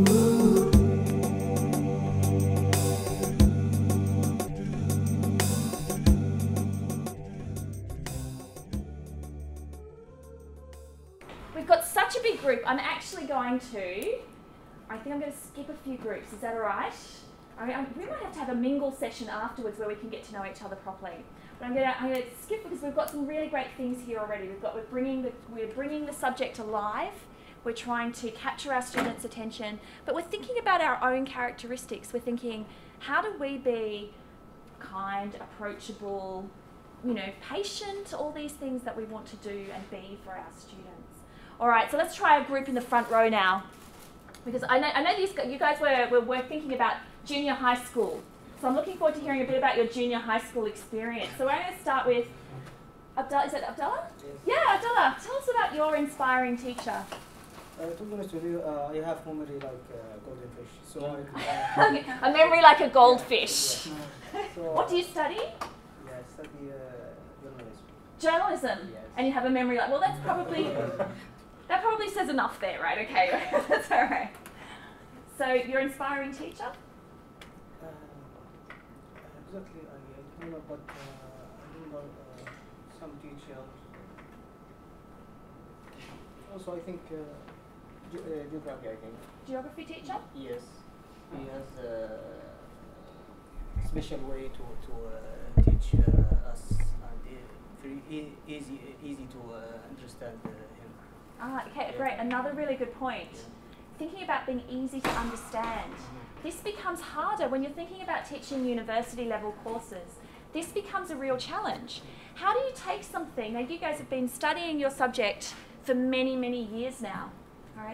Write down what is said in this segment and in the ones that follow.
We've got such a big group. I'm actually going to, I think I'm going to skip a few groups. Is that all right? I mean, we might have to have a mingle session afterwards where we can get to know each other properly. But I'm going to, I'm going to skip because we've got some really great things here already. We've got we're bringing the we're bringing the subject alive. We're trying to capture our students' attention, but we're thinking about our own characteristics. We're thinking, how do we be kind, approachable, you know, patient, all these things that we want to do and be for our students. All right, so let's try a group in the front row now. Because I know, I know these, you guys were, were, were thinking about junior high school. So I'm looking forward to hearing a bit about your junior high school experience. So we're going to start with Abdullah. Is it Abdullah? Yes. Yeah, Abdullah. Tell us about your inspiring teacher. Uh, to be honest with you, uh, I have memory like uh, golden fish. So I. Uh, a memory like a goldfish. yeah. So, What do you study? Yeah, I study uh, journalism. Journalism. Yes. And you have a memory like, well, that's probably, that probably says enough there, right? Okay, that's all right. So, your inspiring teacher? Uh, exactly, I, I don't know, but uh, I remember uh, some teachers. Also, I think uh, ge- uh, geography. I think. Geography teacher? Yes, he has a special way to to uh, teach uh, us, and very e- easy easy to uh, understand uh, him. Ah, okay, Yeah. great. Another really good point. Thinking about being easy to understand. This becomes harder when you're thinking about teaching university level courses. This becomes a real challenge. How do you take something? Now, you guys have been studying your subject for many, many years now.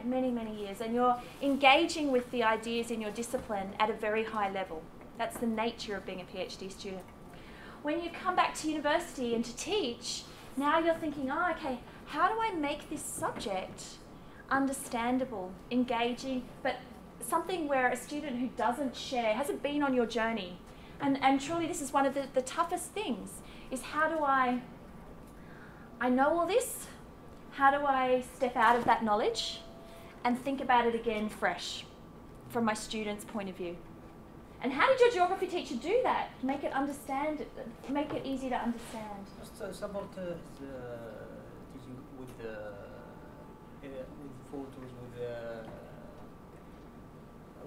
Many, many years, and you're engaging with the ideas in your discipline at a very high level. That's the nature of being a PhD student. When you come back to university and to teach, now you're thinking, oh, okay, how do I make this subject understandable, engaging, but something where a student who doesn't share, hasn't been on your journey, and, and truly this is one of the, the toughest things, is how do I, I know all this, how do I step out of that knowledge and think about it again fresh from my student's point of view? And how did your geography teacher do that? Make it understand, make it easy to understand. Just uh, support uh, uh, teaching with uh, uh, with photos with uh,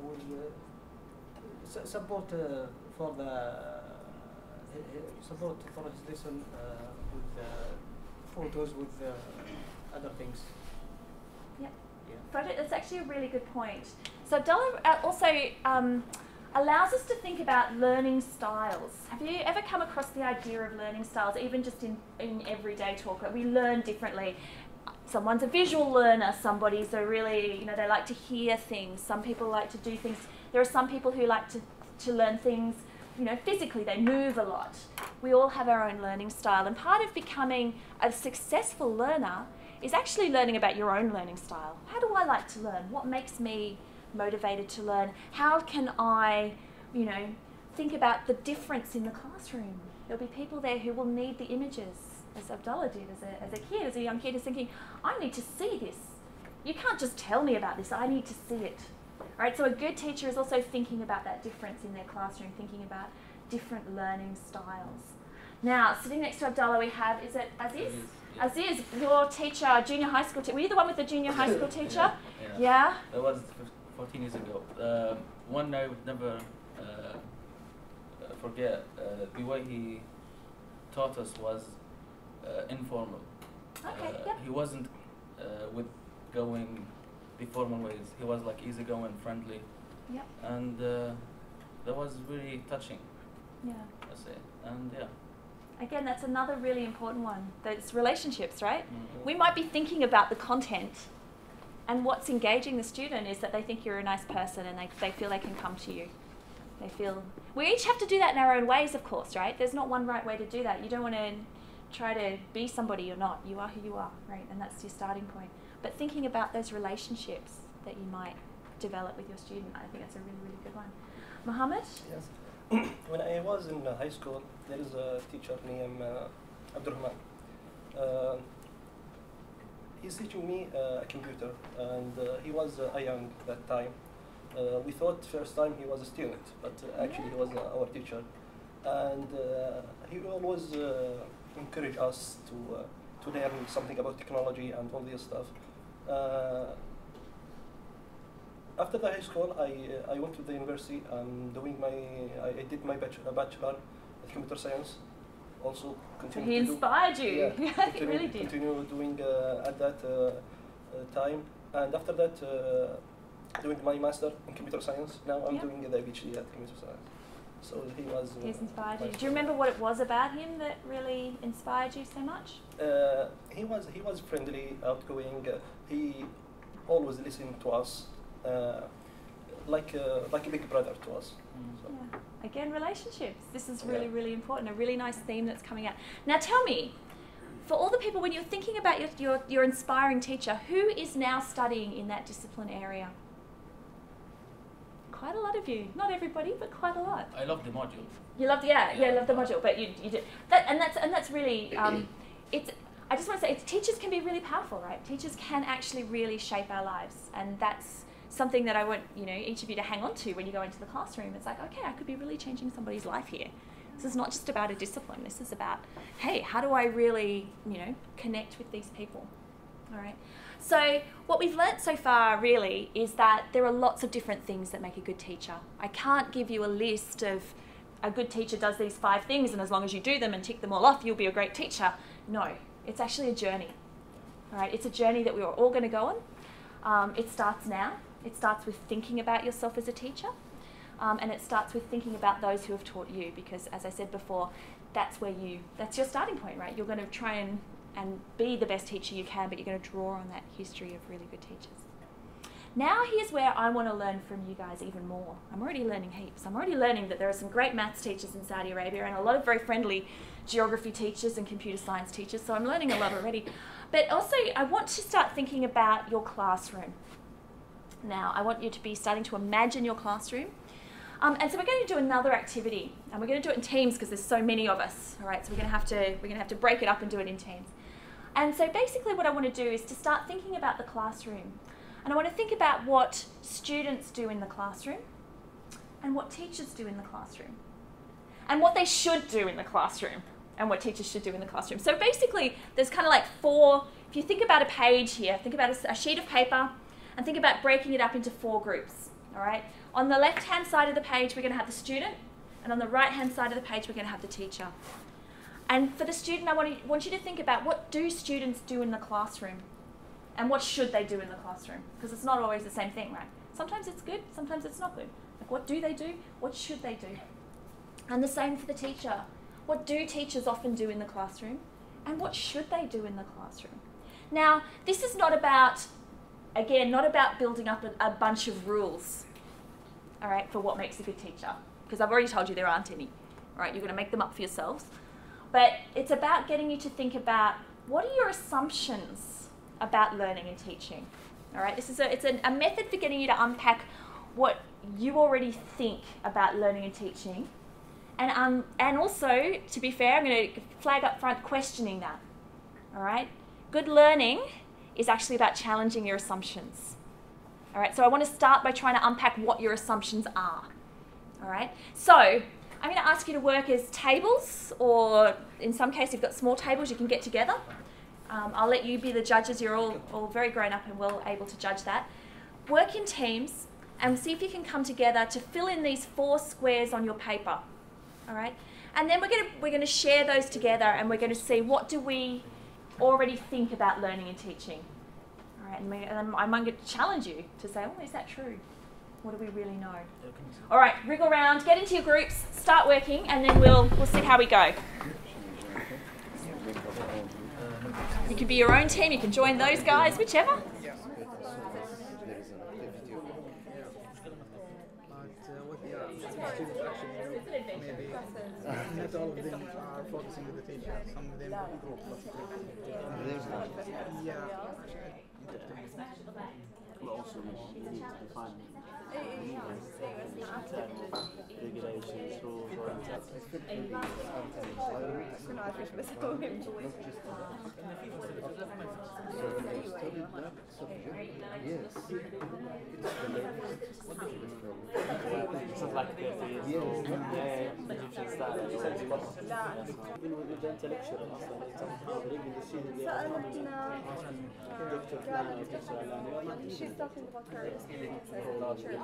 with uh, support uh, for the uh, support for his lesson uh, with photos with other things. Frederick, that's actually a really good point. So Abdullah uh, also um, allows us to think about learning styles. Have you ever come across the idea of learning styles, even just in, in everyday talk? Like we learn differently. Someone's a visual learner, somebody's a really, you know, they like to hear things. Some people like to do things. There are some people who like to, to learn things, you know, physically, they move a lot. We all have our own learning style. And part of becoming a successful learner is actually learning about your own learning style. How do I like to learn? What makes me motivated to learn? How can I, you know, think about the difference in the classroom? There'll be people there who will need the images, as Abdullah did as a, as a kid, as a young kid, is thinking, I need to see this. You can't just tell me about this, I need to see it. Right, so a good teacher is also thinking about that difference in their classroom, thinking about different learning styles. Now, sitting next to Abdullah, we have, is it Aziz? Aziz, your teacher, junior high school teacher. Were you the one with the junior high school teacher? Yeah. Yeah? That was 14 years ago. Um, one I would never uh, uh, forget. Uh, the way he taught us was uh, informal. Okay, Uh, yep. He wasn't uh, with going the formal ways. He was like easygoing, friendly, Yep. and uh, that was really touching. Yeah. I say, and yeah. Again, that's another really important one. That's relationships, right? Mm. We might be thinking about the content, and what's engaging the student is that they think you're a nice person and they, they feel they can come to you. They feel. We each have to do that in our own ways, of course, right? There's not one right way to do that. You don't want to try to be somebody you're not. You are who you are, right? And that's your starting point. But thinking about those relationships that you might develop with your student, I think that's a really, really good one. Mohammed? Yes. when I was in high school, there is a teacher named uh, Abdurrahman. Uh, he's teaching me uh, a computer, and uh, he was uh, a young that time. Uh, we thought first time he was a student, but actually he was our teacher, and he always uh, encouraged us to to learn something about technology and all this stuff. After the high school, I uh, I went to the university. I'm doing my I, I did my bachelor, bachelor in computer science. Also, So continued he to do- inspired you. yeah, he continue, really did. Continue doing uh, at that uh, time, and after that, uh, doing my master in computer science. Now I'm Yeah. doing the PhD at computer science. So he was. He's inspired you. Do you remember what it was about him that really inspired you so much? Uh, he was he was friendly, outgoing. Uh, he always listened to us, uh, like uh, like a big brother to us. Mm. So. Yeah. Again, relationships. This is really, Yeah. really important. A really nice theme that's coming out. Now, tell me, for all the people, when you're thinking about your, your, your inspiring teacher, who is now studying in that discipline area? Quite a lot of you. Not everybody, but quite a lot. I love the module. You loved, yeah, yeah, Yeah. love the module, but you, you did that, and that's and that's really, um, it's. I just want to say, it's, teachers can be really powerful, right? Teachers can actually really shape our lives, and that's something that I want you know each of you to hang on to when you go into the classroom. It's like, okay, I could be really changing somebody's life here. This is not just about a discipline. This is about, hey, how do I really, you know, connect with these people? All right. So, what we've learnt so far really is that there are lots of different things that make a good teacher. I can't give you a list of a good teacher does these five things, and as long as you do them and tick them all off, you'll be a great teacher. No, it's actually a journey. All right, it's a journey that we are all going to go on. Um, it starts now. It starts with thinking about yourself as a teacher, um, and it starts with thinking about those who have taught you. Because, as I said before, that's where you that's your starting point, right? You're going to try and and be the best teacher you can, but you're going to draw on that history of really good teachers. Now, here's where I want to learn from you guys even more. I'm already learning heaps. I'm already learning that there are some great maths teachers in Saudi Arabia and a lot of very friendly geography teachers and computer science teachers, so I'm learning a lot already. But also, I want to start thinking about your classroom. Now, I want you to be starting to imagine your classroom. Um, and so we're going to do another activity, and we're going to do it in teams because there's so many of us. All right, so we're going to have to we're going to have to break it up and do it in teams. And so basically, what I want to do is to start thinking about the classroom, and I want to think about what students do in the classroom, and what teachers do in the classroom, and what they should do in the classroom, and what teachers should do in the classroom. So basically, there's kind of like four. If you think about a page here, think about a, a sheet of paper, and think about breaking it up into four groups. All right. On the left hand side of the page, we're going to have the student, and on the right hand side of the page, we're going to have the teacher. And for the student, I want, you, want you to think about what do students do in the classroom, and what should they do in the classroom? Because it's not always the same thing, right? Sometimes it's good, sometimes it's not good. Like, what do they do? What should they do? And the same for the teacher. What do teachers often do in the classroom? And what should they do in the classroom? Now, this is not about, again, not about building up a, a bunch of rules, all right, for what makes a good teacher. Because I've already told you there aren't any, all right? You're going to make them up for yourselves. But it's about getting you to think about what are your assumptions about learning and teaching, all right? This is a, it's a, a method for getting you to unpack what you already think about learning and teaching and, um, and also, to be fair, I'm going to flag up front questioning that. All right? Good learning is actually about challenging your assumptions. All right? So I want to start by trying to unpack what your assumptions are. All right? So I'm going to ask you to work as tables, or in some cases, you've got small tables you can get together. Um, I'll let you be the judges. You're all, all very grown up and well able to judge that. Work in teams and see if you can come together to fill in these four squares on your paper all right and then we're going to we're going to share those together and we're going to see what do we already think about learning and teaching. All right and, we, and i'm going to challenge you to say oh is that true? What do we really know? All right wriggle around get into your groups start working and then we'll we'll see how we go. You can be your own team you can join those guys whichever. Uh, what the uh, students actually do, maybe not all of them are focusing with the teacher. Some of them group of Yeah. But also regulations, rules, or Yes. It's not like the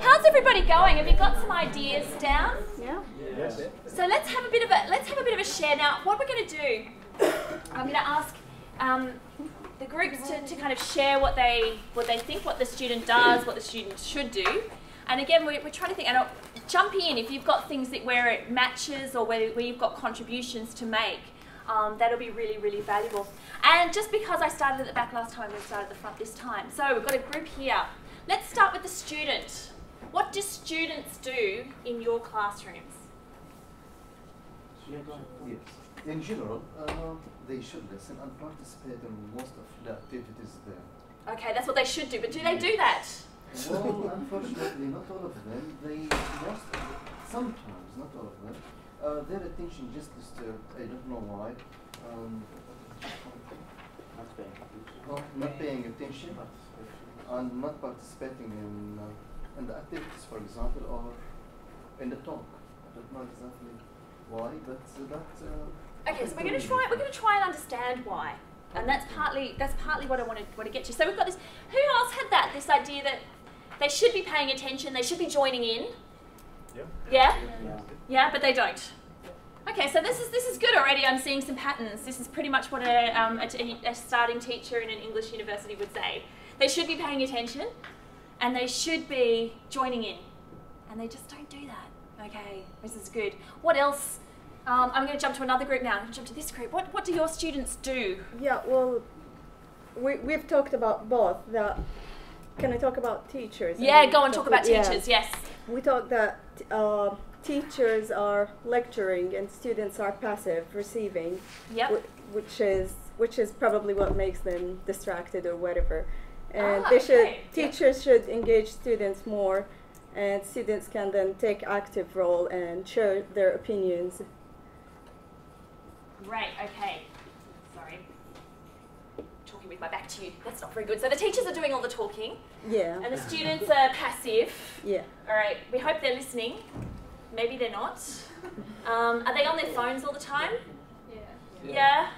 How's everybody going? Have you got some ideas down? Yeah. Yes. So let's have a bit of a let's have a bit of a share now. What we're going to do, I'm going to ask um, the groups to, to kind of share what they what they think, what the student does, what the student should do, and again we, we're trying to think. And jump in if you've got things that where it matches or where, where you've got contributions to make. Um, that'll be really, really valuable. And just because I started at the back last time, I'm going to start at the front this time. So we've got a group here. Let's start with the student. What do students do in your classrooms? Yes. In general, uh, they should listen and participate in most of the activities there. Okay, that's what they should do, but do they do that? Well, unfortunately, not all of them. They most, sometimes, not all of them. Uh, their attention just disturbed. I don't know why. Um, not paying attention? not, not paying attention and not participating in uh, in the activities, for example, or in the talk. I don't know exactly why, but uh, that. Uh, Okay, so we're going to try. We're going to try and understand why, and that's partly that's partly what I want to want to get to. So we've got this. Who else had that? This idea that they should be paying attention. They should be joining in. Yeah. Yeah. Yeah. Yeah, but they don't. Okay, so this is this is good already. I'm seeing some patterns. This is pretty much what a, um, a, t- a starting teacher in an English university would say. They should be paying attention, and they should be joining in, and they just don't do that. Okay, this is good. What else? Um, I'm going to jump to another group now. I'm going to jump to this group. What what do your students do? Yeah, well, we, we've talked about both. That Can I talk about teachers? Yeah, go and talk about yeah. teachers. Yes. We thought that uh, teachers are lecturing and students are passive, receiving, Yep. wh- which is which is probably what makes them distracted or whatever. And Ah, they should okay. Yep. teachers should engage students more, and students can then take active role and share their opinions. Great. Okay. Sorry. Talking with my back to you. That's not very good. So the teachers are doing all the talking, Yeah, and the students are passive. yeah. All right. We hope they're listening. Maybe they're not. Um, are they on their phones all the time? Yeah. Yeah.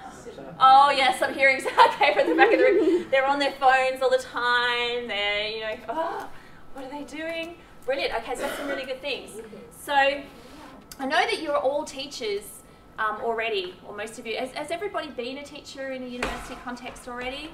Oh yes, I'm hearing. Okay, from the back of the room, they're on their phones all the time. They're, you know, oh, what are they doing? Brilliant. Okay, so that's some really good things. So, I know that you're all teachers um, already, or most of you. Has, has everybody been a teacher in a university context already?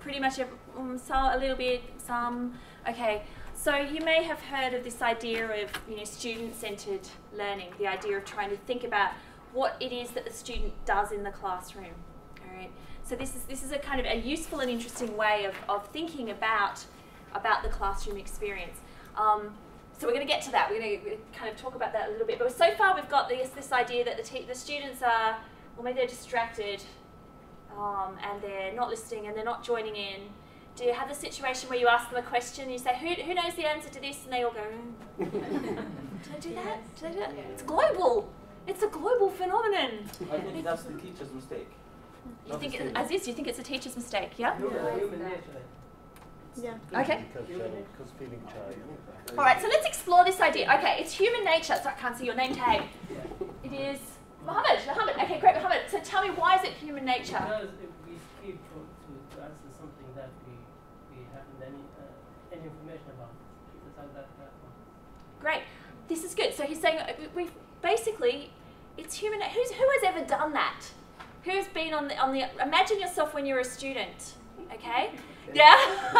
Pretty much, every, um, so a little bit, some. Okay, so you may have heard of this idea of you know student-centered learning, the idea of trying to think about what it is that the student does in the classroom. All right. So this is this is a kind of a useful and interesting way of, of thinking about about the classroom experience. Um, so we're going to get to that. We're going to kind of talk about that a little bit. But so far we've got this this idea that the te- the students are well maybe they're distracted um, and they're not listening and they're not joining in. Do you have the situation where you ask them a question and you say, who, who knows the answer to this? And they all go, "Mm." Did I do that? Did I do that? It's global. It's a global phenomenon. I think that's the teacher's mistake. You Not think, the it, student. Aziz, you think it's a teacher's mistake, yeah? Yeah. Okay. Because feeling shy. All right, so let's explore this idea. Okay, it's human nature. So I can't see your name tag. It is Mohammed. Mohammed. Okay, great, Mohammed. So tell me, why is it human nature? Because if we skip to, to, to answer something that we, we haven't any, uh, any information about, that's how that, that. Great. This is good. So he's saying uh, we we- basically it's human. Who's who has ever done that? Who's been on the on the? Imagine yourself when you're a student. Okay. Yeah.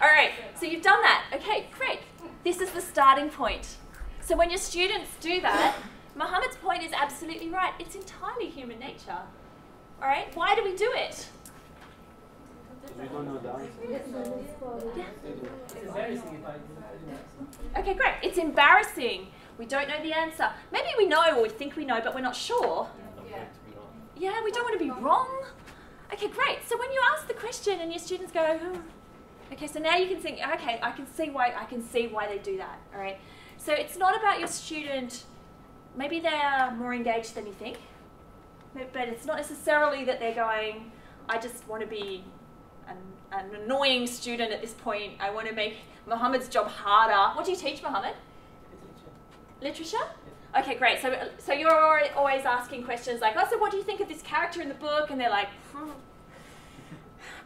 All right. So you've done that. Okay. Great. This is the starting point. So when your students do that, Mohammed's point is absolutely right. It's entirely human nature. All right. Why do we do it? We don't know the answer. It's embarrassing if I didn't answer. Okay, great. It's embarrassing. We don't know the answer. Maybe we know or we think we know, but we're not sure. Yeah, we don't want to be wrong. Okay, great. So when you ask the question and your students go, "Hmm," okay, so now you can think, okay, I can see why I can see why they do that. All right. So it's not about your student, maybe they are more engaged than you think, but it's not necessarily that they're going, I just want to be an, an annoying student at this point. I want to make Muhammad's job harder. What do you teach, Muhammad? Literature. Literature? Okay, great. So, so you're always asking questions like, oh, so what do you think of this character in the book? And they're like, hmm.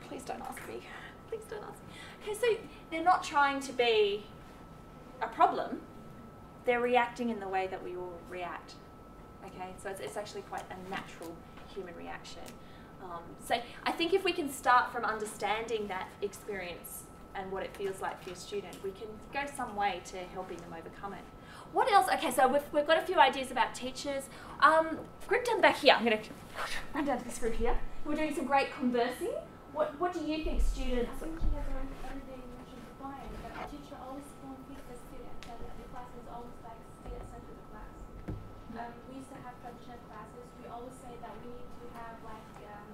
please don't ask me. Please don't ask me. Okay, so they're not trying to be a problem. They're reacting in the way that we all react. Okay, so it's, it's actually quite a natural human reaction. Um, so I think if we can start from understanding that experience and what it feels like for your student, we can go some way to helping them overcome it. What else? Okay, so we've, we've got a few ideas about teachers. Um, group down the back here. I'm going to run down to this group here. We're doing some great conversing. What, what do you think students... I think you have everything mentioned fine, but the teacher always spoon feeds the student, and the class is always like student-centered class. Um, we used to have traditional classes. We always say that we need to have like um,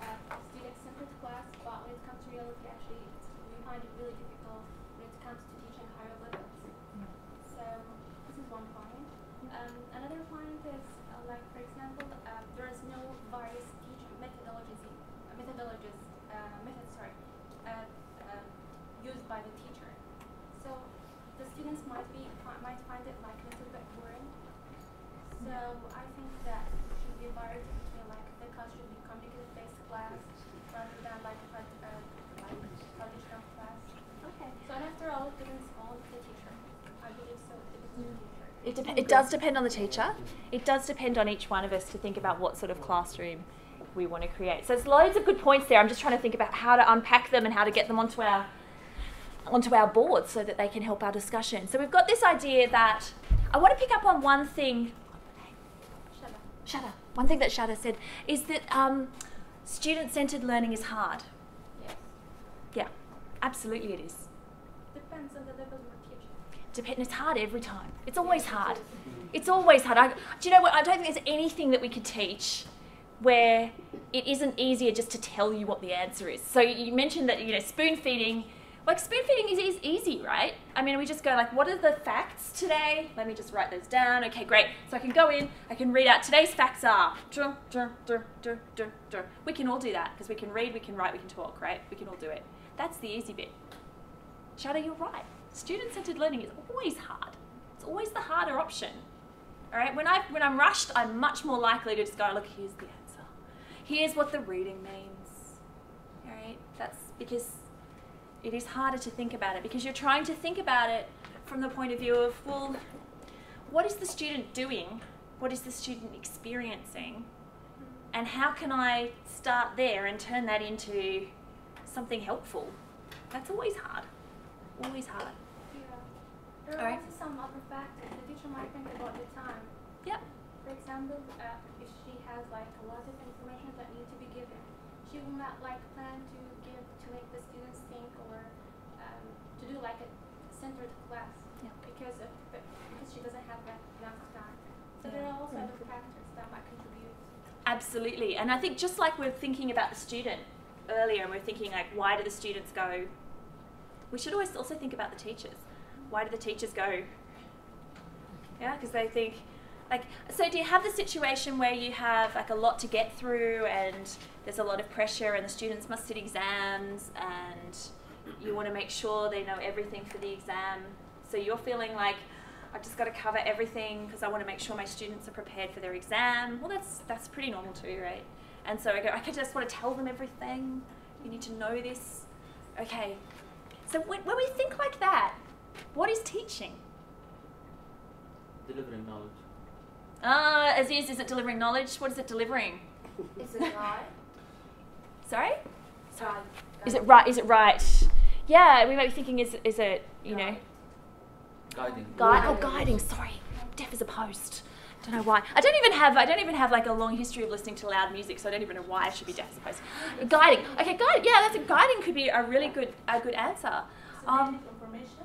a student-centered class, but when it comes to reality, actually, we find it really difficult when it comes to teaching higher levels. So this is one point. Um, another point is uh, like, for example, uh, there is no various teaching methodologies, uh, methodologies, uh, methods, sorry, uh, um, used by the teacher. So the students might be fi- might find it like a little bit boring. So I think that it should be varied between like the class should be communicative-based class rather than like a trad- uh, like traditional class. Okay. So and after all, it depends on the teacher. I believe so. It depends on the teacher. It, dep- it does depend on the teacher. It does depend on each one of us to think about what sort of classroom we want to create. So there's loads of good points there. I'm just trying to think about how to unpack them and how to get them onto our onto our board so that they can help our discussion. So we've got this idea that I want to pick up on one thing. Shada. One thing that Shada said is that um, student-centered learning is hard. Yes. Yeah, absolutely it is. Depends on the level. Depend. It's hard every time. It's always hard. It's always hard. I, do you know what? I don't think there's anything that we could teach where it isn't easier just to tell you what the answer is. So you mentioned that you know spoon feeding. Like spoon feeding is, is easy, right? I mean, we just go like, what are the facts today? Let me just write those down. Okay, great. So I can go in, I can read out today's facts are. We can all do that because we can read, we can write, we can talk, right? We can all do it. That's the easy bit. Shada, you're right. Student-centered learning is always hard. It's always the harder option. All right. When I when I'm rushed, I'm much more likely to just go, look, here's the answer. Here's what the reading means. All right. That's because it is harder to think about it because you're trying to think about it from the point of view of well, what is the student doing? What is the student experiencing? And how can I start there and turn that into something helpful? That's always hard. Always hard. Yeah. There are Alright. also some other factors. The teacher might think about the time. Yep. For example, uh, if she has like a lot of information that need to be given, she will not like plan to give to make the students think or um, to do like a centered class Yeah. because of because she doesn't have that enough time. So there are also other factors that might contribute. Absolutely. And I think just like we're thinking about the student earlier and we're thinking like why do the students go we should always also think about the teachers. Why do the teachers go? Yeah, because they think like so do you have the situation where you have like a lot to get through and there's a lot of pressure and the students must sit exams and you want to make sure they know everything for the exam. So you're feeling like I've just got to cover everything because I want to make sure my students are prepared for their exam. Well, that's that's pretty normal too, right? And so I go, I just want to tell them everything. You need to know this. Okay. So when, when we think like that, what is teaching? Delivering knowledge. Ah, Aziz, is it delivering knowledge? What is it delivering? Is it right? Sorry? Sorry. Is it right? Is it right? Yeah, we might be thinking, is is it you know Guiding. guide? Oh, guiding. Sorry, deaf as a post. Don't know why. I don't even have. I don't even have like a long history of listening to loud music, so I don't even know why I should be deaf as a post. Guiding. Okay, guide. Yeah, that's a guiding could be a really good a good answer. Um, information.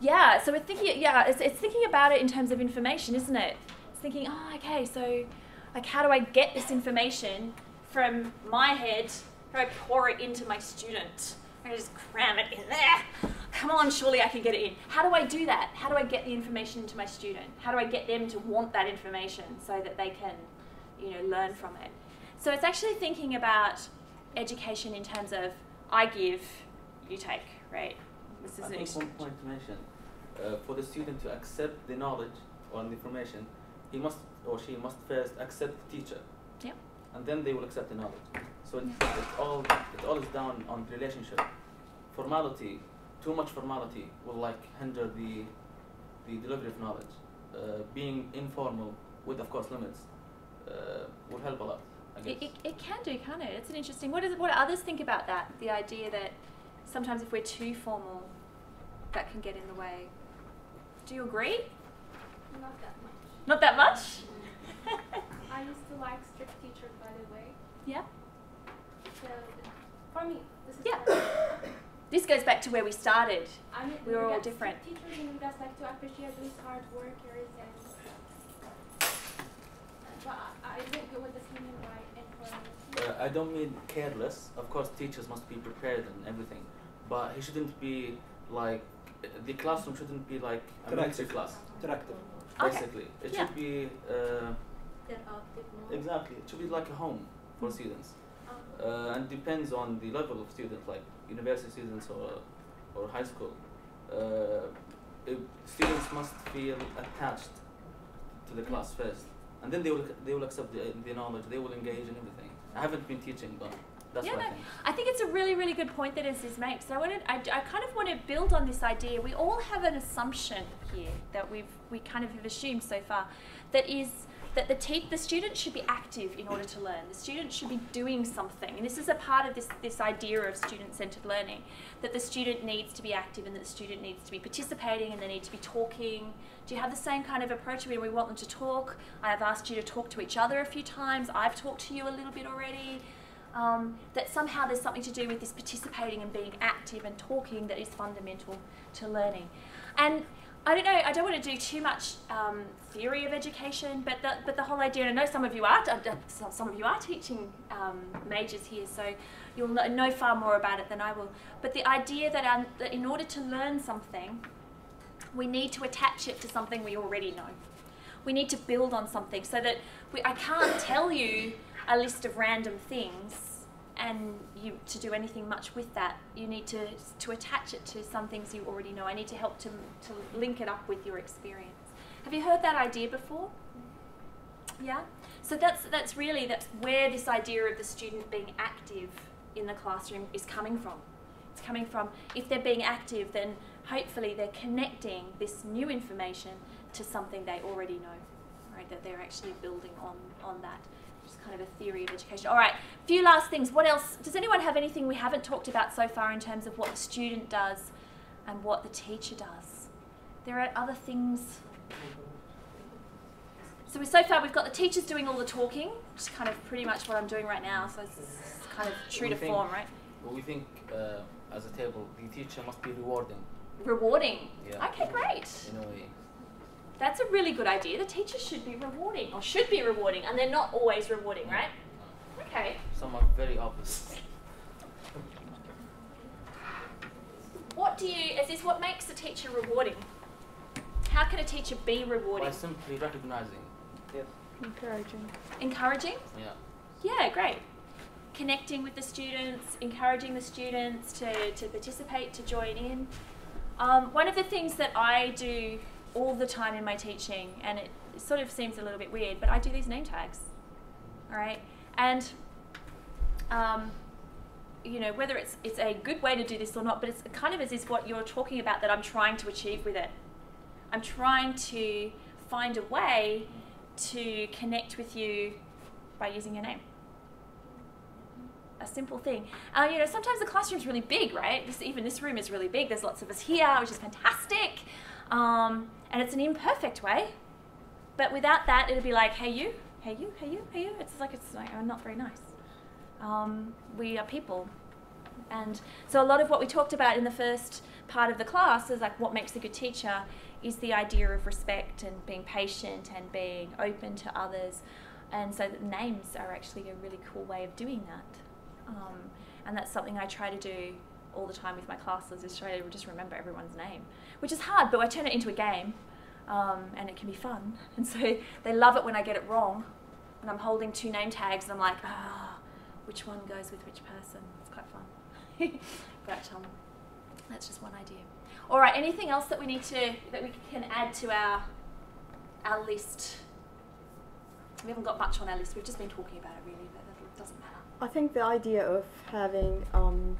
Yeah, so we're thinking. Yeah, it's, it's thinking about it in terms of information, isn't it? It's thinking. Oh, okay. So, like, how do I get this information from my head? How do I pour it into my student? I just cram it in there. Come on, surely I can get it in. How do I do that? How do I get the information to my student? How do I get them to want that information so that they can, you know, learn from it? So it's actually thinking about education in terms of I give, you take, right? This is I an think one point to mention, uh, for the student to accept the knowledge or the information, he must or she must first accept the teacher. Yep. And then they will accept the knowledge. So it, Yeah. it's all it all is down on relationship. Formality, too much formality will like hinder the the delivery of knowledge. Uh, being informal with of course limits uh, will help a lot. It, it, it can do, can't it? It's an interesting. What, is, what do others think about that? The idea that sometimes if we're too formal, that can get in the way. Do you agree? Not that much. Not that much? I used to like strict teachers, by the way. yeah. So, for me, this is Yeah. This goes back to where we started. I mean, We were all different. Teachers and we like to appreciate those hard workers and. But I, I didn't go with this meaning by informality. Uh, I don't mean careless. Of course, teachers must be prepared and everything, but he shouldn't be like the classroom shouldn't be like a military Interactive. class. Interactive. Okay. Basically, it Yeah. should be uh, They're active more. exactly. It should be like a home for students, Um, uh, and depends on the level of student, like university students or or high school. Uh, it, students must feel attached to the class first, and then they will they will accept the, the knowledge. They will engage in everything. I haven't been teaching, but that's Yeah, what I think. I think it's a really, really good point that Aziz makes. I wanted, I, I kind of want to build on this idea. We all have an assumption here that we've we kind of have assumed so far, that is that the te- the student should be active in order to learn. The student should be doing something, and this is a part of this this idea of student-centered learning. That the student needs to be active, and that the student needs to be participating, and they need to be talking. Do you have the same kind of approach where we want them to talk? I have asked you to talk to each other a few times. I've talked to you a little bit already um, that somehow there's something to do with this participating and being active and talking that is fundamental to learning. And I don't know, I don't want to do too much um, theory of education, but the, but the whole idea, and I know some of you are, uh, some some of you are teaching um, majors here, so you'll know, know far more about it than I will. But the idea that, um, that in order to learn something, we need to attach it to something we already know. We need to build on something so that we, I can't tell you a list of random things and you to do anything much with that. You need to to attach it to some things you already know. I need to help to to link it up with your experience. Have you heard that idea before? Yeah. So that's that's really that's where this idea of the student being active in the classroom is coming from. It's coming from if they're being active, then hopefully they're connecting this new information to something they already know, right? That they're actually building on on that. Just kind of a theory of education. All right, a few last things. What else? Does anyone have anything we haven't talked about so far in terms of what the student does and what the teacher does? There are other things. So we, so far we've got the teachers doing all the talking, which is kind of pretty much what I'm doing right now. So it's kind of true We to think- form, right? Well, we think uh, as a table, the teacher must be rewarding Rewarding. Yeah. Okay, great. in a way. That's a really good idea. The teachers should be rewarding, or should be rewarding, and they're not always rewarding, right? Okay. Some are very obvious. What do you, is this what makes a teacher rewarding? How can a teacher be rewarding? By simply recognizing. Yes. Encouraging. Encouraging? Yeah. Yeah, great. Connecting with the students, encouraging the students to, to participate, to join in. Um, one of the things that I do all the time in my teaching, and it sort of seems a little bit weird, but I do these name tags. All right? And, um, you know, whether it's, it's a good way to do this or not, but it's kind of as is what you're talking about that I'm trying to achieve with it. I'm trying to find a way to connect with you by using your name. A simple thing. Uh, you know, sometimes the classroom's really big, right? This, even this room is really big. There's lots of us here, which is fantastic. Um, and it's an imperfect way. But without that, it'd be like, hey you, hey you, hey you, hey you. It's like it's like not very nice. Um, we are people, and so a lot of what we talked about in the first part of the class is like what makes a good teacher is the idea of respect and being patient and being open to others. And so names are actually a really cool way of doing that. Um, and that's something I try to do all the time with my classes is try to just remember everyone's name, which is hard, but I turn it into a game, um, and it can be fun. And so they love it when I get it wrong, and I'm holding two name tags, and I'm like, ah, which one goes with which person? It's quite fun. but um, that's just one idea. All right. Anything else that we need to that we can add to our our list? We haven't got much on our list. We've just been talking about it really, but it doesn't matter. I think the idea of having um,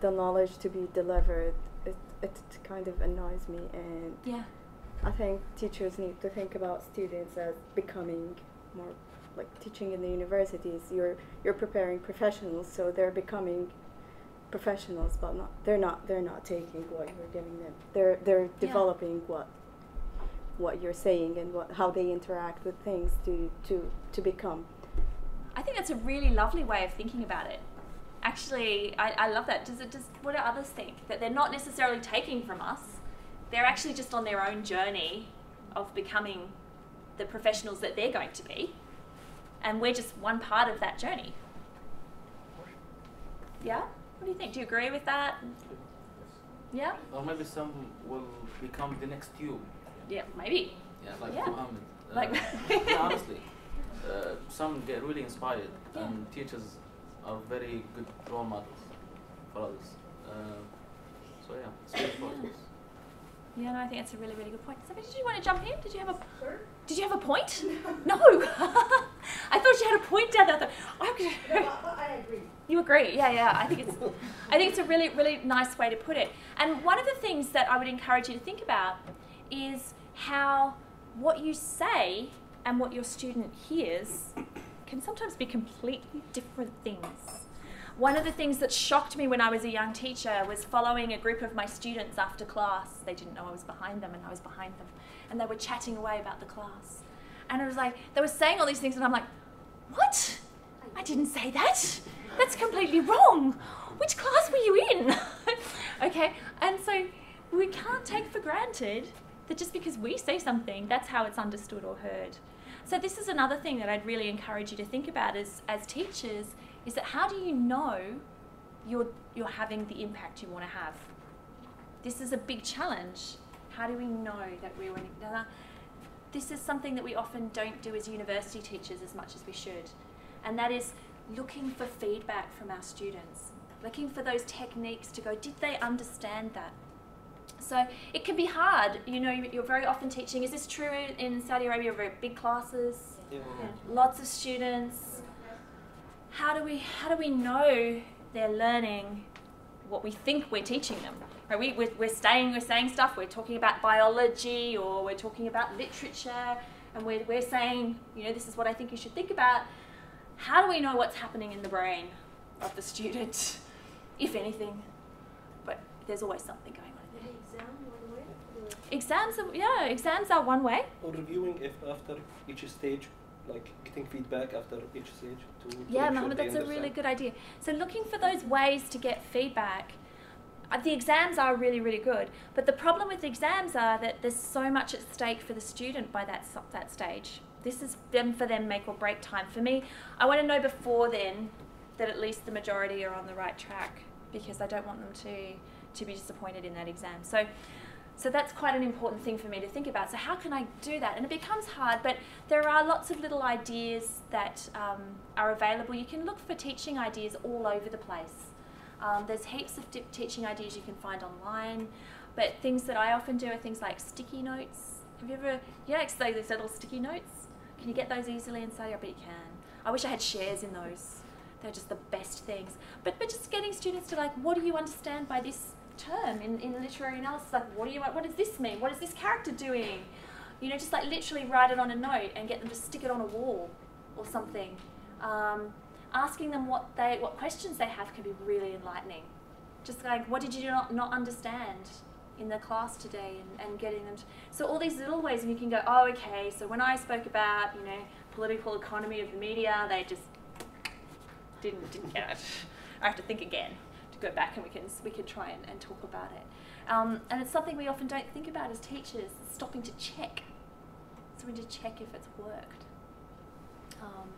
the knowledge to be delivered, it, kind of annoys me, and Yeah. I think teachers need to think about students as becoming more like teaching in the universities. You're you're preparing professionals, so they're becoming professionals, but not they're not they're not taking what you're giving them. They're they're Yeah. developing what what you're saying and what how they interact with things to to to become. I think that's a really lovely way of thinking about it. Actually, I, I love that. Does it does what do others think? That they're not necessarily taking from us. They're actually just on their own journey of becoming the professionals that they're going to be. And we're just one part of that journey. Yeah? What do you think? Do you agree with that? Yeah? Or maybe some will become the next you. Yeah, maybe. Yeah, like Yeah. Muhammad. Uh, Like- yeah, honestly, uh, some get really inspired, and teachers are very good role models for others. Uh, so yeah, it's very important. Yeah, no, I think that's a really, really good point. Sophie, did you want to jump in? Did you have a Did you have a point? No. I thought you had a point down there. I thought, oh, okay. I agree. You agree? Yeah, yeah. I think it's, I think it's a really, really nice way to put it. And one of the things that I would encourage you to think about is how what you say and what your student hears can sometimes be completely different things. One of the things that shocked me when I was a young teacher was following a group of my students after class. They didn't know I was behind them, and I was behind them, and they were chatting away about the class. And it was like they were saying all these things, and I'm like, "What? I didn't say that. That's completely wrong. Which class were you in?" okay, and so we can't take for granted that just because we say something, that's how it's understood or heard. So this is another thing that I'd really encourage you to think about as, as teachers is that how do you know you're, you're having the impact you want to have? This is a big challenge. How do we know that we're winning? This is something that we often don't do as university teachers as much as we should. And that is looking for feedback from our students, looking for those techniques to go, did they understand that? So it can be hard. You know, you're very often teaching. Is this true in Saudi Arabia? Very big classes, lots of students. How do we how do we know they're learning what we think we're teaching them? Right? We, we're, we're staying we're saying stuff. We're talking about biology or we're talking about literature, and we're we're saying you know this is what I think you should think about. How do we know what's happening in the brain of the student, if anything? But there's always something going on. Exams, are, yeah, exams are one way. Or reviewing if after each stage, like getting feedback after each stage to, to Yeah, sure Mohammed, they that's a really good idea. So looking for those ways to get feedback. Uh, The exams are really, really good, but the problem with exams are that there's so much at stake for the student by that that stage. This is them for them make or break time. For me, I want to know before then that at least the majority are on the right track because I don't want them to to be disappointed in that exam. So. So that's quite an important thing for me to think about. So how can I do that? And it becomes hard, but there are lots of little ideas that um, are available. You can look for teaching ideas all over the place. Um, there's heaps of teaching ideas you can find online, but things that I often do are things like sticky notes. Have you ever, you know, like those little sticky notes? Can you get those easily in Saudi? I bet you can. I wish I had shares in those. They're just the best things. But but just getting students to like, what do you understand by this term in, in literary analysis? Like, what do you what does this mean? What is this character doing? You know, just like literally write it on a note and get them to stick it on a wall or something. Um, asking them what they what questions they have can be really enlightening. Just like, what did you not, not understand in the class today, and, and getting them. To, so all these little ways, and you can go, oh, okay. So when I spoke about you know political economy of the media, they just didn't didn't get it. I have to think again go back and we can we can try and, and talk about it. Um, and it's something we often don't think about as teachers, stopping to check, stopping to check if it's worked. Um,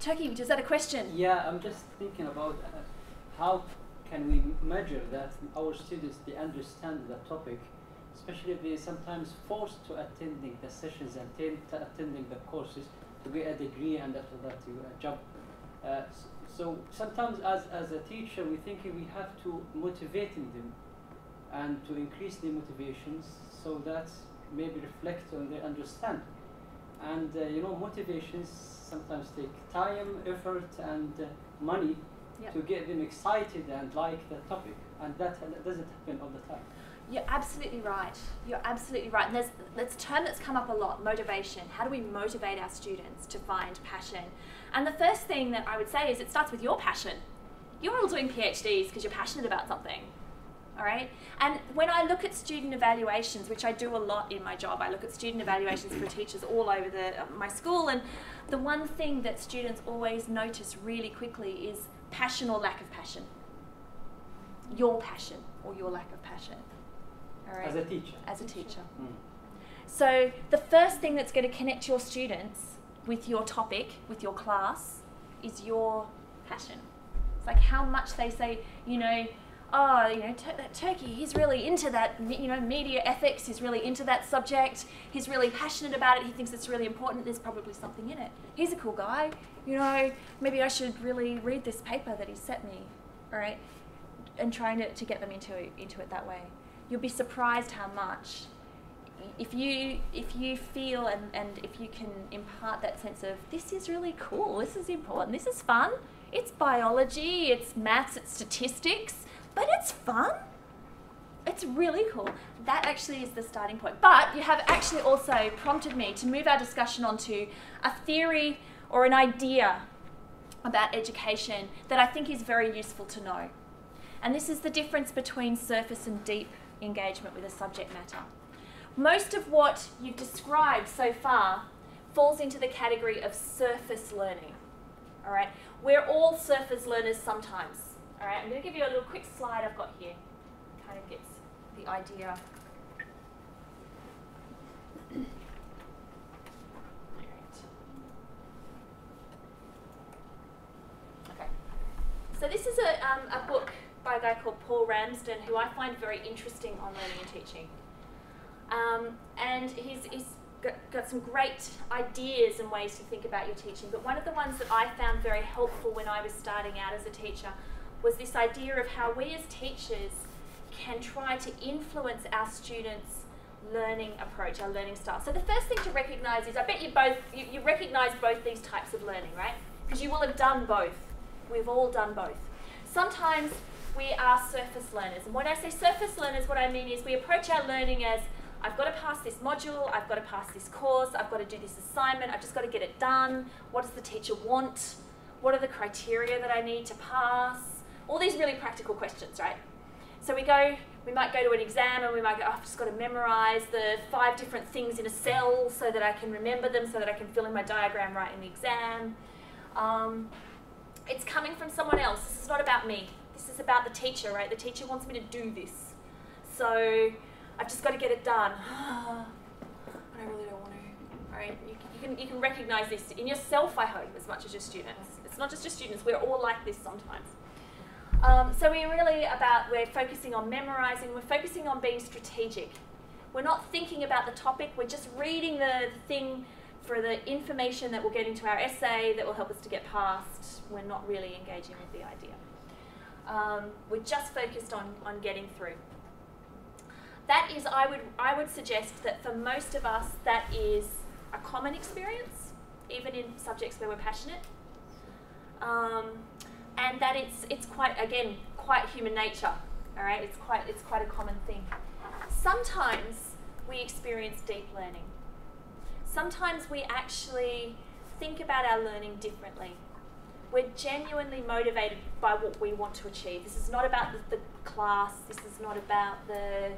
Turki, is that a question? Yeah, I'm just thinking about uh, how can we measure that our students they understand the topic, especially if they sometimes forced to attending the sessions and attending the courses to get a degree and after that to a job. Uh, s- so sometimes as, as a teacher we think we have to motivating them and to increase their motivations so that maybe reflect on their understand. And uh, you know motivations sometimes take time, effort and uh, money Yep. to get them excited and like the topic and that uh, doesn't happen all the time. You're absolutely right. You're absolutely right. And there's this term that's come up a lot motivation. How do we motivate our students to find passion? And the first thing that I would say is it starts with your passion. You're all doing PhDs because you're passionate about something. All right? And when I look at student evaluations, which I do a lot in my job, I look at student evaluations for teachers all over the, uh, my school, and the one thing that students always notice really quickly is passion or lack of passion. Your passion or your lack of passion. All right? As a teacher. As a teacher. Mm. So the first thing that's going to connect your students with your topic, with your class, is your passion. It's like how much they say, you know, oh, you know, Tur- that Turki, he's really into that, you know, media ethics, he's really into that subject, he's really passionate about it, he thinks it's really important, there's probably something in it. He's a cool guy, you know, maybe I should really read this paper that he sent me, all right? And trying to, to get them into, into it that way. You'll be surprised how much if you if you feel and, and if you can impart that sense of this is really cool, this is important, this is fun. It's biology, it's maths, it's statistics, but it's fun. It's really cool. That actually is the starting point. But you have actually also prompted me to move our discussion onto a theory or an idea about education that I think is very useful to know. And this is the difference between surface and deep engagement with a subject matter. Most of what you've described so far falls into the category of surface learning. All right, we're all surface learners sometimes. All right, I'm going to give you a little quick slide I've got here. Kind of gets the idea. Okay. So this is a, um, a book by a guy called Paul Ramsden, who I find very interesting on learning and teaching. Um, and he's, he's got, some great ideas and ways to think about your teaching. But one of the ones that I found very helpful when I was starting out as a teacher was this idea of how we as teachers can try to influence our students' learning approach, our learning style. So the first thing to recognise is, I bet you both, you, you recognise both these types of learning, right? Because you will have done both. We've all done both. Sometimes we are surface learners. And when I say surface learners, what I mean is we approach our learning as I've got to pass this module, I've got to pass this course, I've got to do this assignment, I've just got to get it done. What does the teacher want? What are the criteria that I need to pass? All these really practical questions, right? So we go, we might go to an exam and we might go, oh, I've just got to memorize the five different things in a cell so that I can remember them, so that I can fill in my diagram right in the exam. Um, it's coming from someone else. This is not about me. This is about the teacher, right? The teacher wants me to do this. So I've just got to get it done. but I really don't want to. Right? You, can- you can you can recognize this in yourself, I hope, as much as your students. It's not just your students. We're all like this sometimes. Um, so we're really about we're focusing on memorizing. We're focusing on being strategic. We're not thinking about the topic. We're just reading the thing for the information that will get into our essay that will help us to get past. We're not really engaging with the idea. Um, we're just focused on, on getting through. That is, I would, I would suggest that for most of us, that is a common experience, even in subjects where we're passionate. Um, and that it's, it's quite, again, quite human nature, all right? It's quite, it's quite a common thing. Sometimes we experience deep learning. Sometimes we actually think about our learning differently. We're genuinely motivated by what we want to achieve. This is not about the, the class. This is not about the,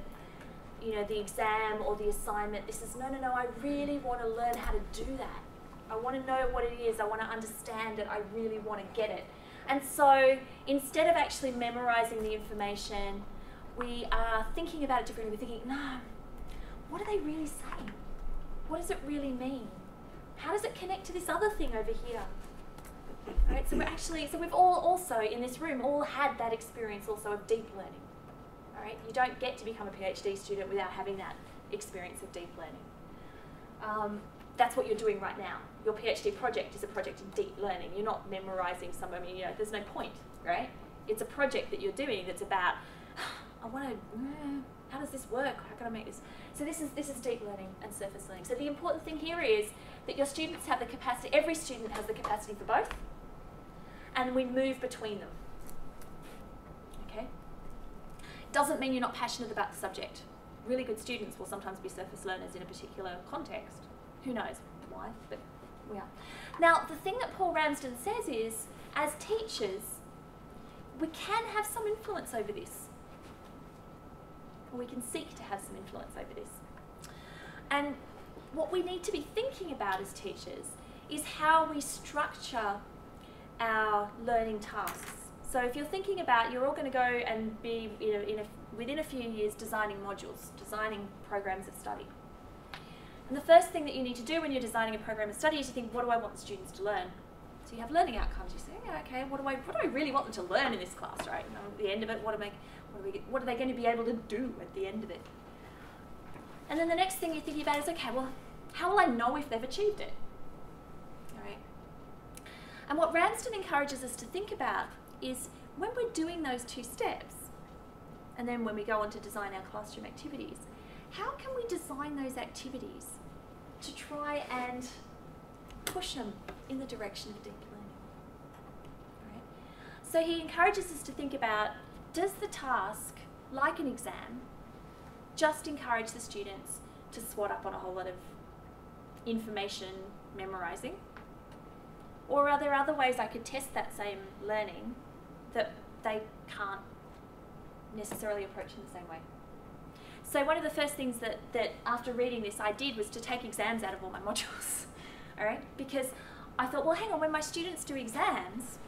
you know, the exam or the assignment. This is no, no, no. I really want to learn how to do that. I want to know what it is. I want to understand it. I really want to get it. And so instead of actually memorizing the information, we are thinking about it differently. We're thinking, no, what are they really saying? What does it really mean? How does it connect to this other thing over here? Right? So we're actually, so we've all also in this room all had that experience also of deep learning. All right? You don't get to become a PhD student without having that experience of deep learning. Um, that's what you're doing right now. Your PhD project is a project in deep learning. You're not memorizing some, I mean, you know, there's no point, right? It's a project that you're doing that's about, I want to, how does this work? How can I make this? So this is, this is deep learning and surface learning. So the important thing here is that your students have the capacity, every student has the capacity for both, and we move between them. Okay? Doesn't mean you're not passionate about the subject. Really good students will sometimes be surface learners in a particular context. Who knows why, but we are. Now, the thing that Paul Ramsden says is, as teachers, we can have some influence over this. Or we can seek to have some influence over this. And what we need to be thinking about as teachers is how we structure our learning tasks. So if you're thinking about, you're all going to go and be in a, in a, within a few years designing modules, designing programs of study. And the first thing that you need to do when you're designing a program of study is to think, what do I want the students to learn? So you have learning outcomes. You say, yeah, okay, what do I, what do I really want them to learn in this class, right? You know, at the end of it, what, am I, what, are we, what are they going to be able to do at the end of it? And then the next thing you're thinking about is, okay, well, how will I know if they've achieved it? All right. And what Ramsden encourages us to think about is when we're doing those two steps, and then when we go on to design our classroom activities, how can we design those activities to try and push them in the direction of deep learning? Right? So he encourages us to think about does the task, like an exam, just encourage the students to swat up on a whole lot of information memorizing? Or are there other ways I could test that same learning that they can't necessarily approach in the same way? So one of the first things that, that after reading this I did was to take exams out of all my modules. all right? Because I thought, well, hang on, when my students do exams,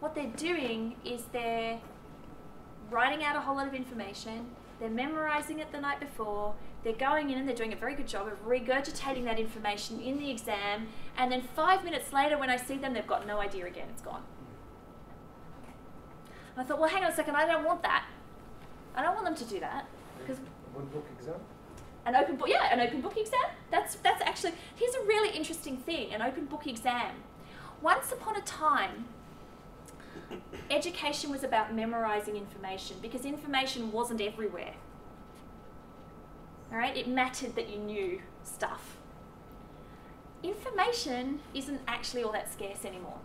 what they're doing is they're writing out a whole lot of information, they're memorizing it the night before, they're going in and they're doing a very good job of regurgitating that information in the exam, and then five minutes later when I see them, they've got no idea again, it's gone. I thought, well, hang on a second, I don't want that. I don't want them to do that. because One book exam? An open book, yeah, an open book exam. That's that's actually here's a really interesting thing: an open book exam. Once upon a time, education was about memorizing information because information wasn't everywhere. All right, it mattered that you knew stuff. Information isn't actually all that scarce anymore.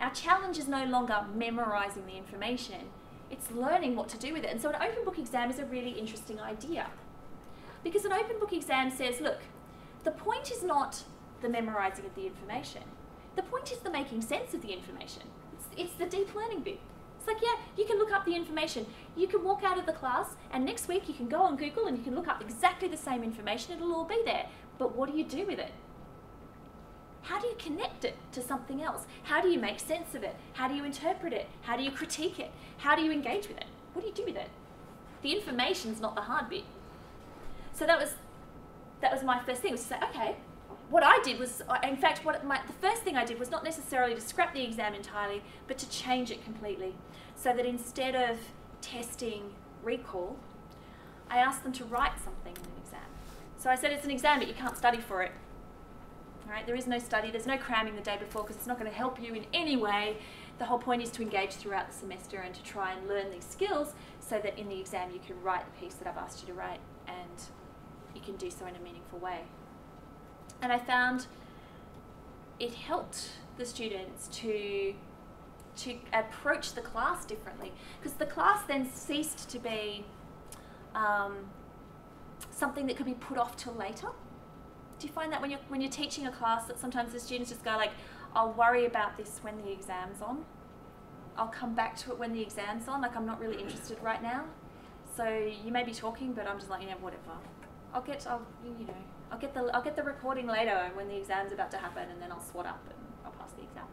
Our challenge is no longer memorizing the information; it's learning what to do with it. And so, an open book exam is a really interesting idea because an open book exam says, look, the point is not the memorizing of the information. The point is the making sense of the information. It's, it's the deep learning bit. It's like, yeah, you can look up the information. You can walk out of the class, and next week you can go on Google and you can look up exactly the same information. It'll all be there. But what do you do with it? How do you connect it to something else? How do you make sense of it? How do you interpret it? How do you critique it? How do you engage with it? What do you do with it? The information's not the hard bit. So that was that was my first thing was to say, okay, what I did was, in fact, what my, the first thing I did was not necessarily to scrap the exam entirely, but to change it completely, so that instead of testing recall, I asked them to write something in an exam. So I said it's an exam, but you can't study for it. Right, there is no study, there's no cramming the day before because it's not going to help you in any way. The whole point is to engage throughout the semester and to try and learn these skills so that in the exam you can write the piece that I've asked you to write and you can do so in a meaningful way. And I found it helped the students to to approach the class differently because the class then ceased to be um, something that could be put off till later. Do you find that when you're when you're teaching a class that sometimes the students just go like, "I'll worry about this when the exam's on. I'll come back to it when the exam's on. Like I'm not really interested right now." So you may be talking, but I'm just like, you know, whatever. I'll get, I'll, you know, I'll get the, I'll get the recording later when the exam's about to happen, and then I'll swat up and I'll pass the exam.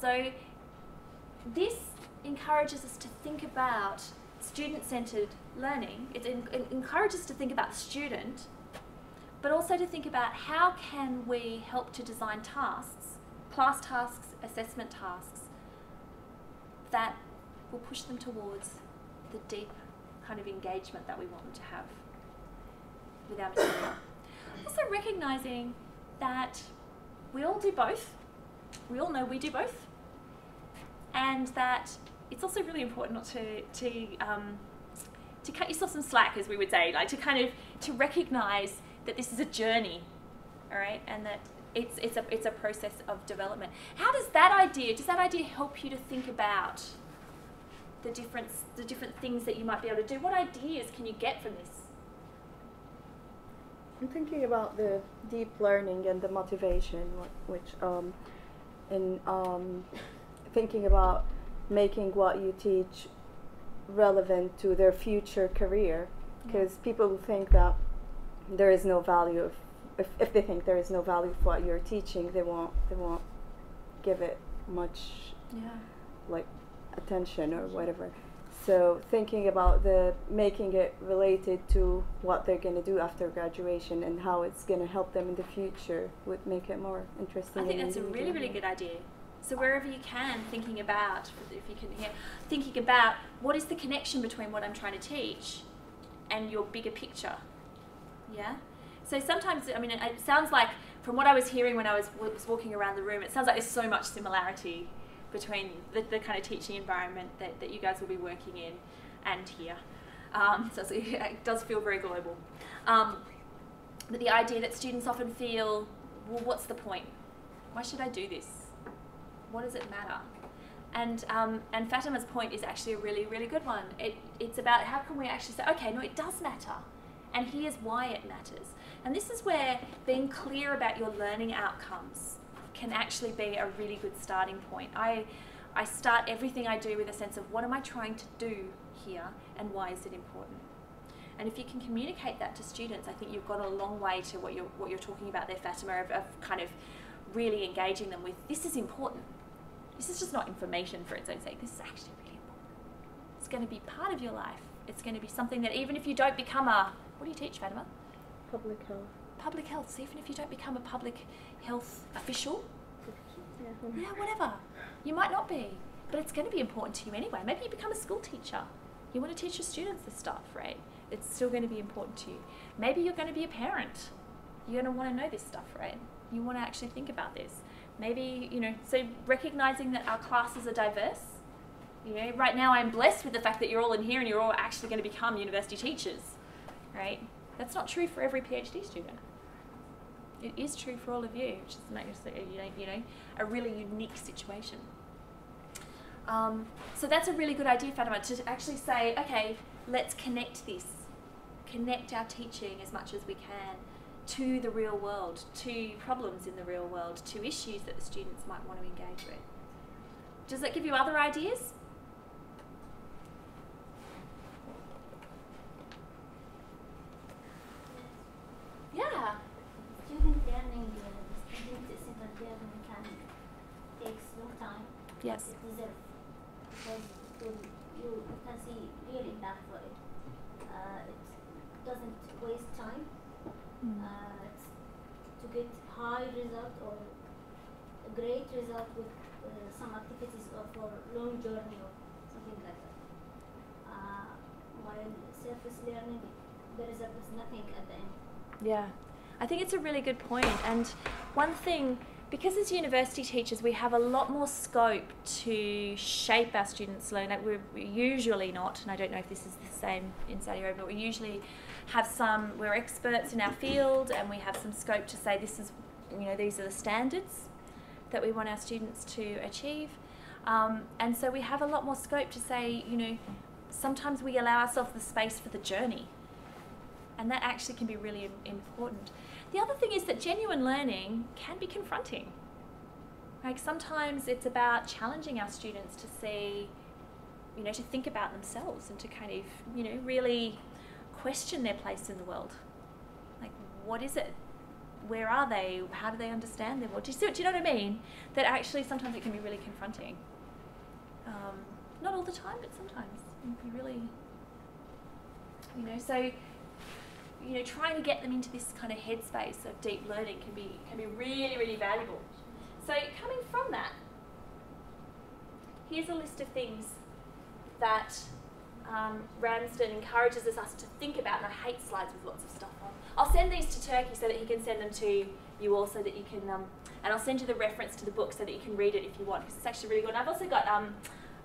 So this encourages us to think about student-centered learning. It, it encourages us to think about the student but also to think about how can we help to design tasks, class tasks, assessment tasks, that will push them towards the deep kind of engagement that we want them to have with our material. also recognizing that we all do both. We all know we do both. And that it's also really important not to, to, um, to cut yourself some slack, as we would say, like to kind of to recognize that this is a journey, all right, and that it's, it's, a, it's a process of development. How does that idea, does that idea help you to think about the different, the different things that you might be able to do? What ideas can you get from this? I'm thinking about the deep learning and the motivation, which, um, in um, thinking about making what you teach relevant to their future career, because people think that there is no value of, if, if they think there is no value for what you're teaching, they won't they won't give it much Yeah. like attention or whatever. So thinking about the making it related to what they're going to do after graduation and how it's going to help them in the future would make it more interesting. I think that's a really, really good idea. So wherever you can, thinking about, if you can hear, thinking about what is the connection between what I'm trying to teach and your bigger picture. Yeah. So sometimes, I mean, it, sounds like from what I was hearing when I was, was walking around the room, it sounds like there's so much similarity between the, the kind of teaching environment that, that you guys will be working in and here. Um, so it does feel very global. Um, but the idea that students often feel, well, what's the point? Why should I do this? What does it matter? And um, and Fatima's point is actually a really really good one. It, it's about how can we actually say, okay, no, it does matter, and here's why it matters. And this is where being clear about your learning outcomes can actually be a really good starting point. I I start everything I do with a sense of what am I trying to do here, and why is it important. And if you can communicate that to students, I think you've got a long way to what you're what you're talking about there, Fatima, of, of kind of really engaging them with this is important. This is just not information for its own sake. This is actually really important. It's going to be part of your life. It's going to be something that even if you don't become a what do you teach, Fatima? Public health. Public health. So even if you don't become a public health official, Yeah. yeah, whatever. You might not be, but it's going to be important to you anyway. Maybe you become a school teacher. You want to teach your students this stuff, right? It's still going to be important to you. Maybe you're going to be a parent. You're going to want to know this stuff, right? You want to actually think about this. Maybe, you know, so recognizing that our classes are diverse. You know, right now I'm blessed with the fact that you're all in here and you're all actually going to become university teachers, right? That's not true for every PhD student. It is true for all of you, which is you know, a really unique situation. Um, so that's a really good idea, Fatima, to actually say, okay, let's connect this, connect our teaching as much as we can to the real world, to problems in the real world, to issues that the students might want to engage with. Does that give you other ideas? Yeah. Student learning, uh, student-centered learning can takes long time. Yes. It deserves because you, you you can see real impact for it. Uh, it doesn't waste time. Mm. Uh, to get high result or a great result with uh, some activities or for long journey or something like that. Uh, while surface learning, the result is nothing at the end. Yeah, I think it's a really good point. And one thing, because as university teachers, we have a lot more scope to shape our students' learning. We're we're usually not, and I don't know if this is the same in Saudi Arabia, but we usually have some, we're experts in our field, and we have some scope to say this is, you know, these are the standards that we want our students to achieve. Um, and so we have a lot more scope to say, you know, sometimes we allow ourselves the space for the journey and that actually can be really important. The other thing is that genuine learning can be confronting. Like sometimes it's about challenging our students to see, you know, to think about themselves and to kind of, you know, really question their place in the world. Like, what is it? Where are they? How do they understand their world? Do you, see, do you know what I mean? That actually sometimes it can be really confronting. Um, not all the time, but sometimes. It can be really, you know, so you know, trying to get them into this kind of headspace of deep learning can be can be really, really valuable. So coming from that, here's a list of things that um, Ramsden encourages us to think about, and I hate slides with lots of stuff on. I'll send these to Turki so that he can send them to you all so that you can, um, and I'll send you the reference to the book so that you can read it if you want, because it's actually really good. And I've also got um,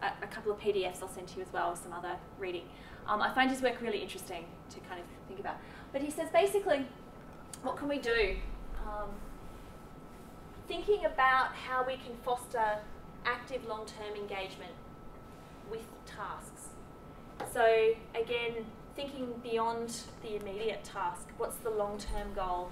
a, a, couple of PDFs I'll send to you as well, some other reading. Um, I find his work really interesting to kind of think about. But he says basically, what can we do? Um, thinking about how we can foster active long-term engagement with tasks. So again, thinking beyond the immediate task, what's the long-term goal?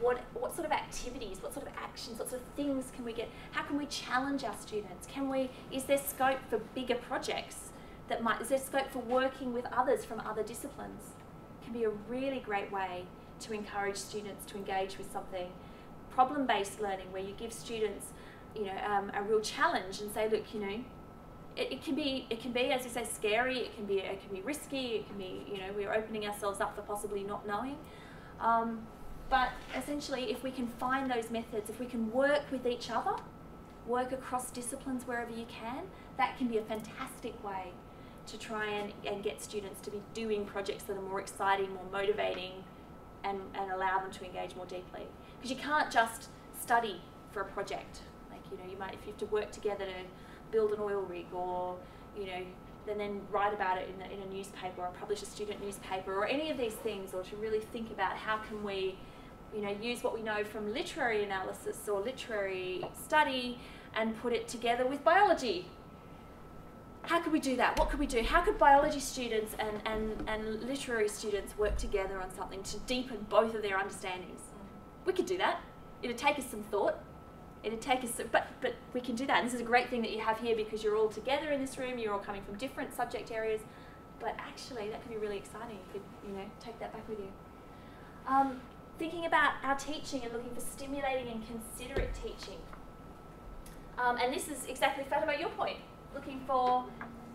What, what sort of activities, what sort of actions, what sort of things can we get? How can we challenge our students? Can we, is there scope for bigger projects that might, is there scope for working with others from other disciplines? Can be a really great way to encourage students to engage with something. Problem-based learning where you give students, you know, um, a real challenge and say, look, you know, it, it, can be it can be as you say scary it can be it can be risky it can be you know we're opening ourselves up for possibly not knowing um, but essentially if we can find those methods if we can work with each other work across disciplines wherever you can that can be a fantastic way to try and, and get students to be doing projects that are more exciting more motivating and, and allow them to engage more deeply because you can't just study for a project like you know you might if you have to work together to build an oil rig or, you know, and then write about it in a, in a newspaper or publish a student newspaper or any of these things or to really think about how can we, you know, use what we know from literary analysis or literary study and put it together with biology. How could we do that? What could we do? How could biology students and, and, and literary students work together on something to deepen both of their understandings? We could do that. It'd take us some thought, it'd take us, but, but we can do that. And this is a great thing that you have here because you're all together in this room, you're all coming from different subject areas, but actually that could be really exciting. You could, you know, take that back with you. Um, thinking about our teaching and looking for stimulating and considerate teaching. Um, and this is exactly, Fatima, your point, looking for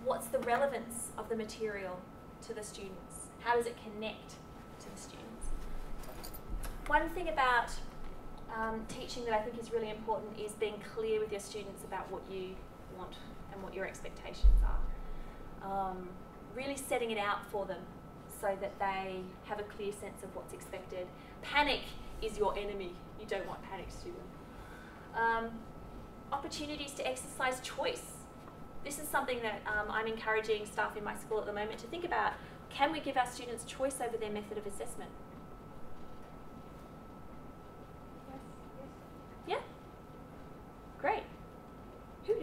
what's the relevance of the material to the students? How does it connect to the students? One thing about um, teaching that I think is really important is being clear with your students about what you want and what your expectations are. Um, really setting it out for them so that they have a clear sense of what's expected. Panic is your enemy. You don't want panic students. Um, opportunities to exercise choice. This is something that um, I'm encouraging staff in my school at the moment to think about. Can we give our students choice over their method of assessment? Yes. Yeah? Great. Who,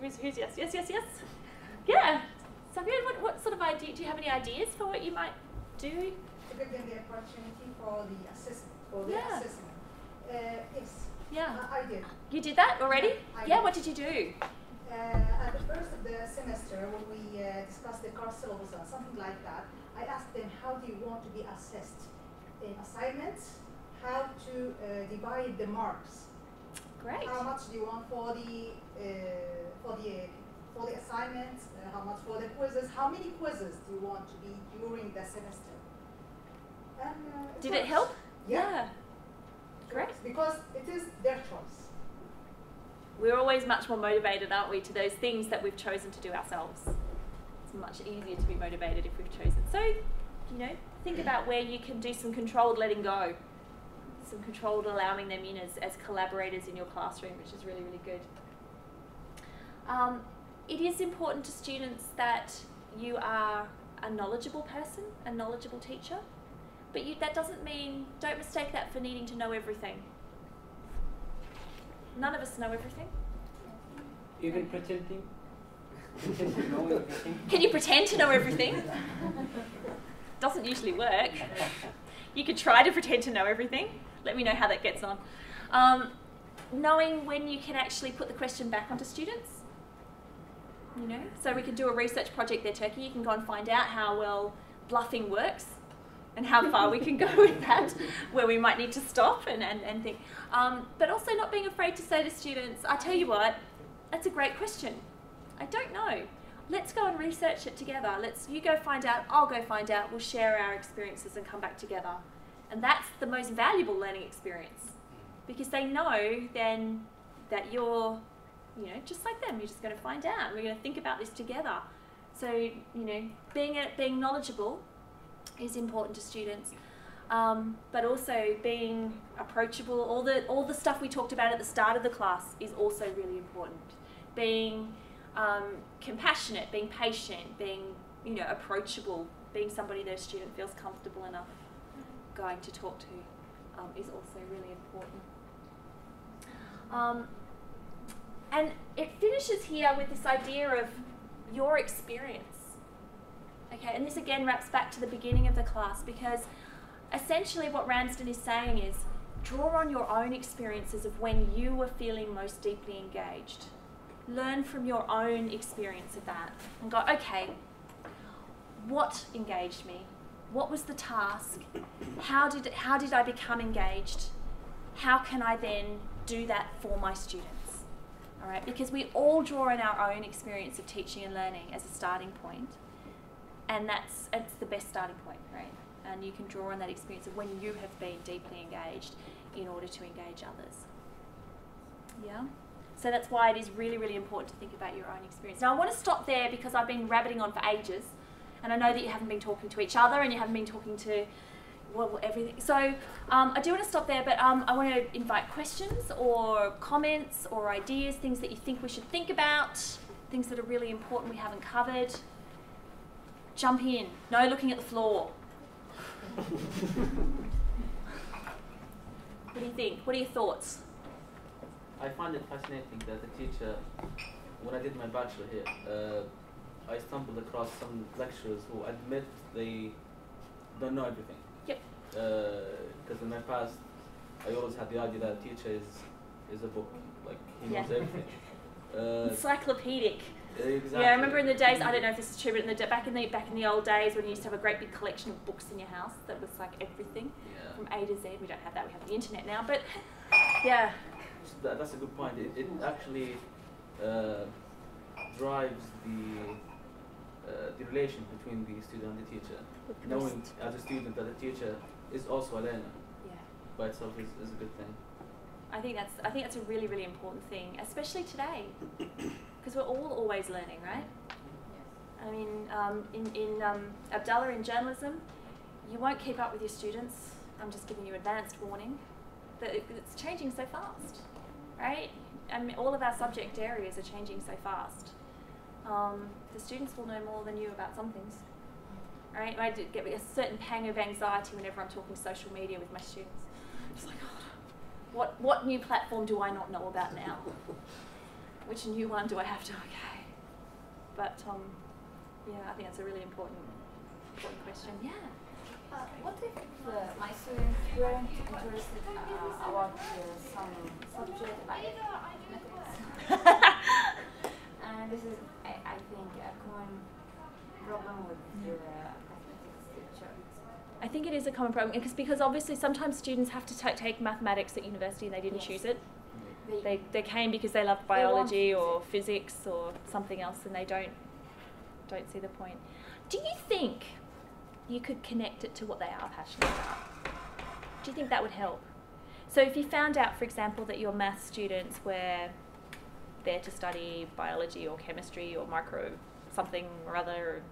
who's, who's, yes, yes, yes, yes? Yeah. Safian, what, what sort of idea, do you have any ideas for what you might do? To give them the opportunity for the assessment, for the Yeah. assessment. Uh, yes. Yeah. I, I did. You did that already? I yeah, did. what did you do? Uh, first of the semester, when we uh, discussed the course syllabus or something like that, I asked them how do you want to be assessed in assignments, how to uh, divide the marks. Great. How much do you want for the uh, for the for the assignments? Uh, how much for the quizzes? How many quizzes do you want to be during the semester? And, uh, Did it help? Yeah. Yeah. Great. Because it is their choice. We're always much more motivated, aren't we, to those things that we've chosen to do ourselves. It's much easier to be motivated if we've chosen. So, you know, think about where you can do some controlled letting go, some controlled allowing them in as, as collaborators in your classroom, which is really, really good. Um, it is important to students that you are a knowledgeable person, a knowledgeable teacher, but you, that doesn't mean, don't mistake that for needing to know everything. None of us know everything. Even pretending. pretend to know everything. Can you pretend to know everything? Doesn't usually work. You could try to pretend to know everything. Let me know how that gets on. Um, knowing when you can actually put the question back onto students. You know, so we can do a research project there, Turki. You can go and find out how well bluffing works and how far we can go with that, where we might need to stop and, and, and think. Um, but also not being afraid to say to students, I tell you what, that's a great question. I don't know. let's go and research it together. Let's you go find out, I'll go find out, we'll share our experiences and come back together. And that's the most valuable learning experience. Because they know then that you're, you know, just like them, you're just going to find out. We're going to think about this together. So, you know, being, being knowledgeable is important to students. Um, but also being approachable, all the, all the stuff we talked about at the start of the class is also really important. Being um, compassionate, being patient, being you know approachable, being somebody that a student feels comfortable enough going to talk to um, is also really important. Um, and it finishes here with this idea of your experience. Okay, and this again wraps back to the beginning of the class because essentially what Ramsden is saying is draw on your own experiences of when you were feeling most deeply engaged. Learn from your own experience of that and go, okay, what engaged me? What was the task? How did, how did I become engaged? How can I then do that for my students? All right, because we all draw on our own experience of teaching and learning as a starting point, and that's it's the best starting point, right? And you can draw on that experience of when you have been deeply engaged in order to engage others. Yeah. So that's why it is really, really important to think about your own experience. Now, I want to stop there because I've been rabbiting on for ages, and I know that you haven't been talking to each other and you haven't been talking to well, everything. So um, I do want to stop there, but um, I want to invite questions or comments or ideas, things that you think we should think about, things that are really important we haven't covered. Jump in. No looking at the floor. what do you think? What are your thoughts? I find it fascinating that the teacher, when I did my bachelor here, uh, I stumbled across some lecturers who admit they don't know everything. Yep. Because in my past, I always had the idea that a teacher is is a book, like he knows Yeah. everything. Uh, Encyclopedic. Exactly. Yeah, I remember in the days. I don't know if this is true, but in the back in the back in the old days when you used to have a great big collection of books in your house that was like everything Yeah. from A to Z. We don't have that. We have the internet now, but yeah, that, that's a good point. It, it actually uh, drives the uh, the relation between the student and the teacher. The Knowing as a student that the teacher is also a learner yeah. by itself is, is a good thing. I think that's I think that's a really really important thing, especially today, because we're all always learning, right? I mean, um, in in um, Abdallah in journalism, you won't keep up with your students. I'm just giving you advanced warning that it, it's changing so fast, right? I mean, all of our subject areas are changing so fast. Um, the students will know more than you about some things, right? I did get a certain pang of anxiety whenever I'm talking social media with my students. Just like, oh, what what new platform do I not know about now? Which new one do I have to? Okay, but um, yeah, I think that's a really important important question. Yeah. Uh, what if uh, my students weren't interested uh, about uh, some subject like mathematics? and this is, I, I think, a common problem with the mathematics teacher. I think it is a common problem because because obviously sometimes students have to take mathematics at university and they didn't Yes. choose it. They, They, they came because they loved They biology or physics or something else and they don't don't see the point. Do you think you could connect it to what they are passionate about? Do you think that would help? So if you found out, for example, that your math students were there to study biology or chemistry or micro something or other,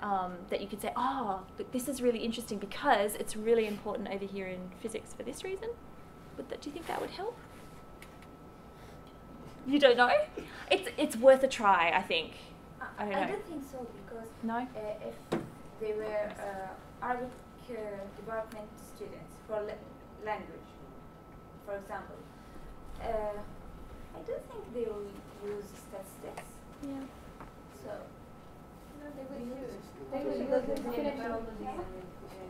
um, that you could say, oh, look, this is really interesting because it's really important over here in physics for this reason. Would that, do you think that would help? You don't know? It's it's worth a try, I think. I don't I don't think so because No? uh, if they were uh, Arabic uh, department students for la- language, for example, uh, I don't think they will use statistics. Yeah. So No, they would use. they will use it in biology,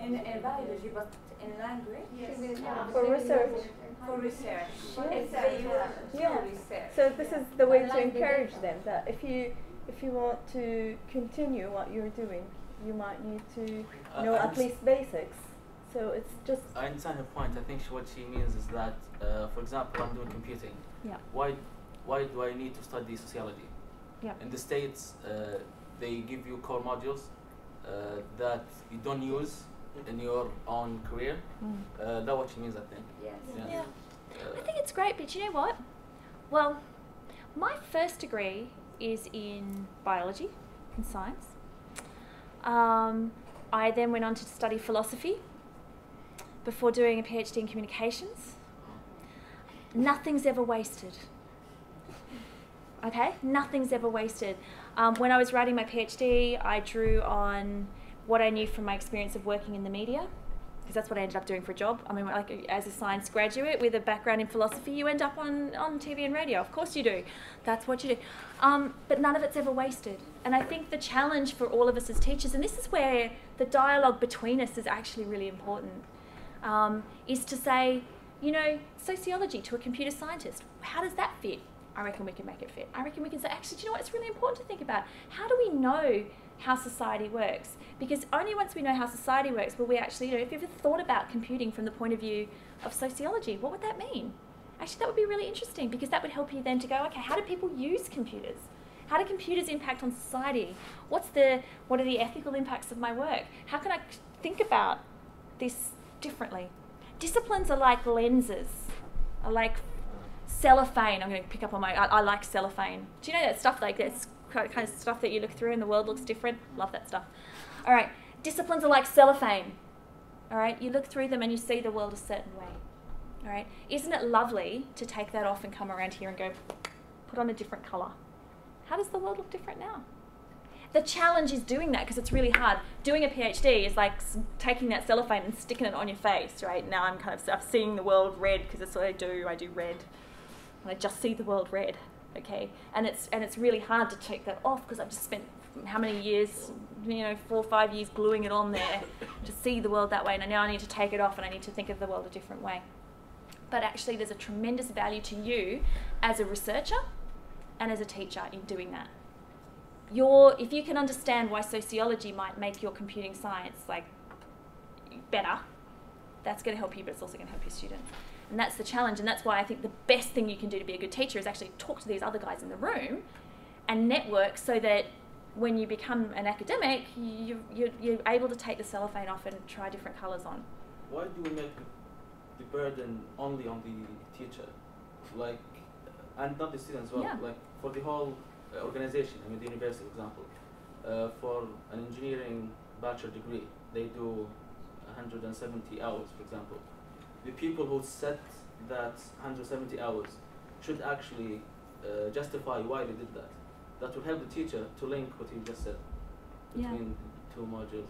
in, in biology, but in language. Yes. For research. For research. Yeah. If they use it Yeah. research. So this is the way to encourage them that if you if you want to continue what you're doing, you might need to Uh, know I at least basics. So it's just I understand her point. I think she, what she means is that, uh, for example, I'm doing computing. Yeah. Why, why do I need to study sociology? Yep. In the States, uh, they give you core modules uh, that you don't use in your own career. Mm. Uh, that's what she means, I think. Yes. Yeah. Uh, I think it's great, but you know what? Well, my first degree is in biology and science. Um, I then went on to study philosophy before doing a PhD in communications. Nothing's ever wasted. Okay? Nothing's ever wasted. Um, when I was writing my PhD, I drew on what I knew from my experience of working in the media because that's what I ended up doing for a job. I mean, like as a science graduate with a background in philosophy, you end up on, on TV and radio. Of course you do. That's what you do. Um, but none of it's ever wasted. And I think the challenge for all of us as teachers, and this is where the dialogue between us is actually really important, um, is to say, you know, sociology to a computer scientist, how does that fit? I reckon we can make it fit. I reckon we can say, actually, do you know what? It's really important to think about. How do we know how society works? Because only once we know how society works will we actually, you know, if you've ever thought about computing from the point of view of sociology, what would that mean? Actually, that would be really interesting because that would help you then to go, okay, how do people use computers? How do computers impact on society? What's the, what are the ethical impacts of my work? How can I think about this differently? Disciplines are like lenses, are like cellophane. I'm going to pick up on my, I, I like cellophane. Do you know that stuff like that's kind of stuff that you look through and the world looks different? Love that stuff. All right, disciplines are like cellophane. All right, you look through them and you see the world a certain way. All right, isn't it lovely to take that off and come around here and go, put on a different colour? How does the world look different now? The challenge is doing that because it's really hard. Doing a PhD is like taking that cellophane and sticking it on your face, right? Now I'm kind of I'm seeing the world red because that's what I do. I do red, and I just see the world red. Okay, and it's and it's really hard to take that off because I've just spent how many years, you know, four or five years gluing it on there to see the world that way, and now I need to take it off and I need to think of the world a different way. But actually, there's a tremendous value to you as a researcher and as a teacher in doing that. Your, if you can understand why sociology might make your computing science like better, that's going to help you, but it's also going to help your students. And that's the challenge, and that's why I think the best thing you can do to be a good teacher is actually talk to these other guys in the room and network so that when you become an academic, you, you, you're able to take the cellophane off and try different colours on. Why do we make the burden only on the teacher? Like, and not the students as well. Yeah. Like, for the whole uh, organization, I mean, the university, for example, uh, for an engineering bachelor degree, they do 170 hours, for example. The people who set that 170 hours should actually uh, justify why they did that. That will help the teacher to link what you just said Yeah. between two modules.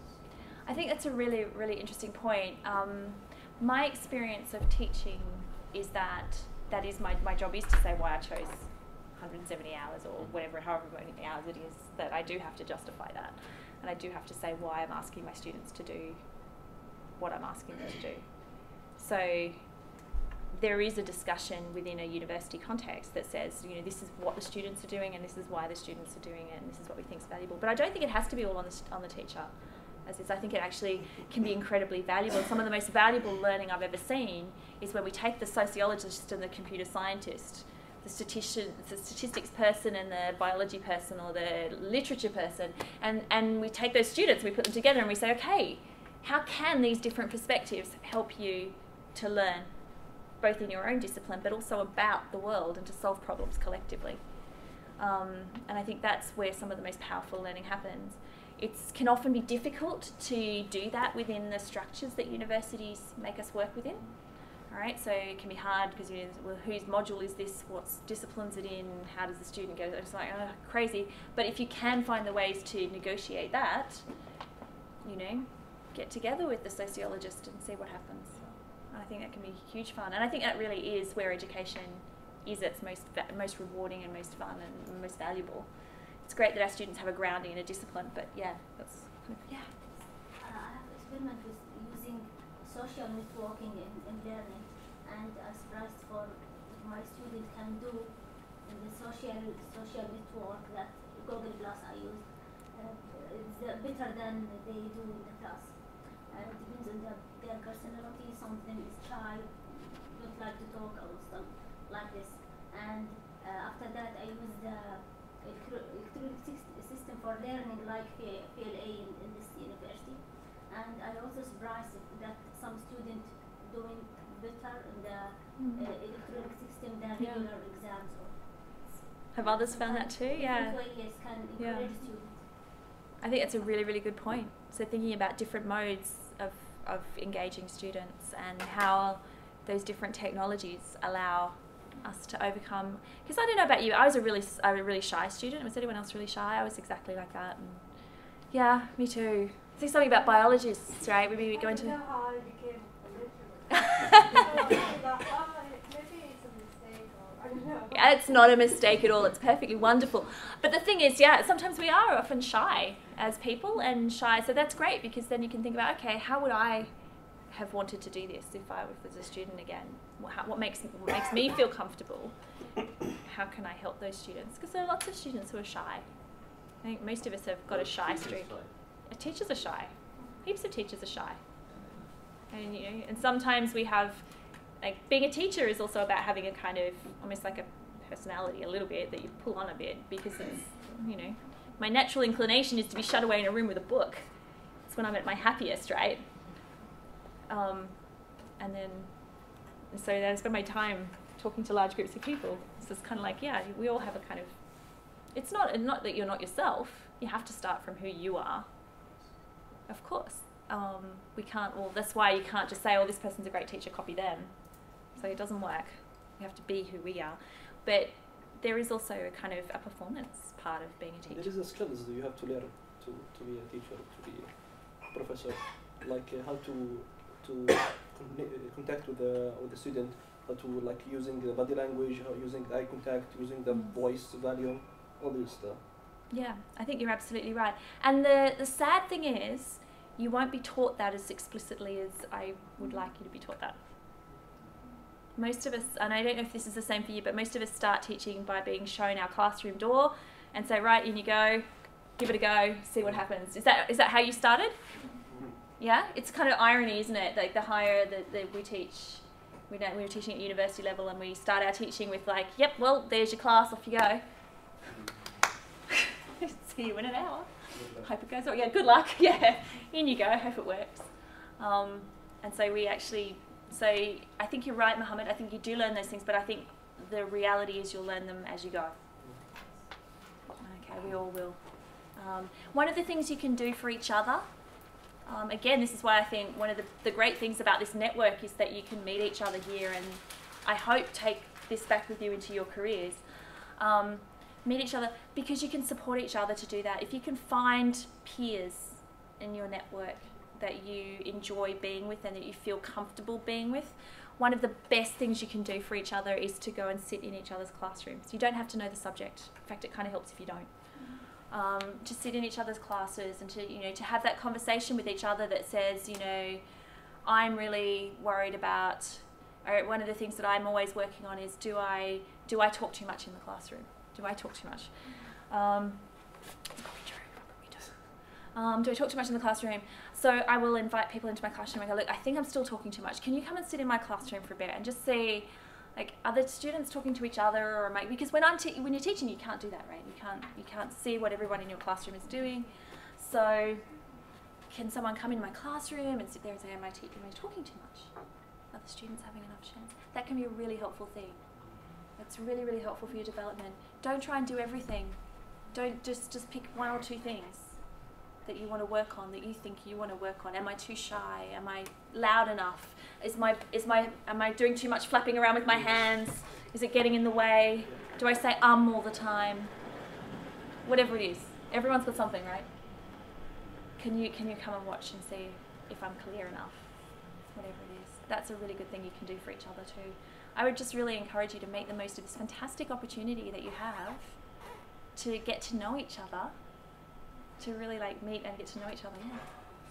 I think that's a really, really interesting point. Um, my experience of teaching is that that is my, my job is to say why I chose 170 hours or whatever, however many hours it is, that I do have to justify that. And I do have to say why I'm asking my students to do what I'm asking them to do. So there is a discussion within a university context that says, you know, this is what the students are doing and this is why the students are doing it and this is what we think is valuable. But I don't think it has to be all on the, on the teacher. As is, I think it actually can be incredibly valuable. Some of the most valuable learning I've ever seen is when we take the sociologist and the computer scientist, the the statistics person and the biology person or the literature person, and, and we take those students, we put them together and we say, okay, how can these different perspectives help you to learn both in your own discipline but also about the world and to solve problems collectively. Um, and I think that's where some of the most powerful learning happens. It can often be difficult to do that within the structures that universities make us work within. All right, so it can be hard because you know, well, whose module is this? What disciplines it in? How does the student go? It's like uh, crazy. But if you can find the ways to negotiate that, you know, get together with the sociologist and see what happens. I think that can be huge fun, and I think that really is where education is its most most rewarding and most fun and most valuable. It's great that our students have a grounding in a discipline, but yeah, that's kind of, yeah. Uh, I have experiment with using social networking in, in learning, and I surprised for my student can do in the social social network that Google Plus I use. Uh, it's uh, better than they do in the class. Uh, it depends on their, their personality. Some of them is shy, don't like to talk or stuff like this. And uh, after that, I use the electronic system for learning like PLA in, in this university. And I also surprised that some student doing better in the Mm. uh, electronic system than Yeah. regular exams. Or Have others found that too? Yeah. yes, can Yeah. encourage students. I think it's a really, really good point. So thinking about different modes of, of engaging students and how those different technologies allow us to overcome. Because I don't know about you, I was a really, s- I was a really shy student. Was anyone else really shy? I was exactly like that. And yeah, me too. Think something about biologists, right? We go into. Yeah, it's not a mistake at all. It's perfectly wonderful. But the thing is, yeah, sometimes we are often shy as people and shy. So that's great because then you can think about, okay, how would I have wanted to do this if I was a student again? What, how, what makes what makes me feel comfortable? How can I help those students? Because there are lots of students who are shy. I think most of us have got a shy streak. Uh, Teachers are shy. Heaps of teachers are shy. And you know, and sometimes we have like being a teacher is also about having a kind of almost like a personality a little bit that you pull on a bit because it's you know my natural inclination is to be shut away in a room with a book. It's when i'm at my happiest right? Um, and then and so then i spend my time talking to large groups of people. So it's kind of like yeah we all have a kind of it's not not that you're not yourself. You have to start from who you are. Of course. Um, we can't well that's why you can't just say oh this person's a great teacher copy them so it doesn't work we have to be who we are but there is also a kind of a performance part of being a teacher There is a skills that you have to learn to, to be a teacher, to be a professor, like uh, how to to uh, contact with the with the student, how to like using the body language, how using eye contact, using the voice volume, all this stuff. Yeah, I think you're absolutely right. And the, the sad thing is, you won't be taught that as explicitly as I would like you to be taught that. Most of us, and I don't know if this is the same for you, but most of us start teaching by being shown our classroom door and say, right, in you go, give it a go, see what happens. Is that, is that how you started? Yeah, it's kind of irony, isn't it? Like the higher that, we teach, we don't, we were teaching at university level, and we start our teaching with like, yep, well, there's your class, off you go. See you in an hour. Hope it goes well. Yeah, good luck. Yeah, in you go. Hope it works. Um, and so we actually, so I think you're right, Mohammed. I think you do learn those things, but I think the reality is you'll learn them as you go. Okay, we all will. Um, one of the things you can do for each other, um, again, this is why I think one of the, the great things about this network is that you can meet each other here and I hope take this back with you into your careers. Um, meet each other because you can support each other to do that. If you can find peers in your network that you enjoy being with and that you feel comfortable being with, one of the best things you can do for each other is to go and sit in each other's classrooms. You don't have to know the subject. In fact, it kind of helps if you don't. Um, to sit in each other's classes and to you know to have that conversation with each other that says you know I'm really worried about or one of the things that I'm always working on is do I do I talk too much in the classroom? Do I talk too much? Um. Um, do I talk too much in the classroom? So I will invite people into my classroom and go, look, I think I'm still talking too much. Can you come and sit in my classroom for a bit and just see, like, are the students talking to each other or I, because when I'm when you're teaching, you can't do that, right? You can't you can't see what everyone in your classroom is doing. So can someone come into my classroom and sit there and say, am I, te- am I talking too much? Are the students having enough chance? That can be a really helpful thing. It's really, really helpful for your development. Don't try and do everything. Don't just just pick one or two things that you want to work on, that you think you want to work on. Am I too shy? Am I loud enough? Is my is my am I doing too much flapping around with my hands? Is it getting in the way? Do I say um all the time? Whatever it is. Everyone's got something, right? Can you can you come and watch and see if I'm clear enough? Whatever it is. That's a really good thing you can do for each other too. I would just really encourage you to make the most of this fantastic opportunity that you have to get to know each other, to really like meet and get to know each other. Yeah.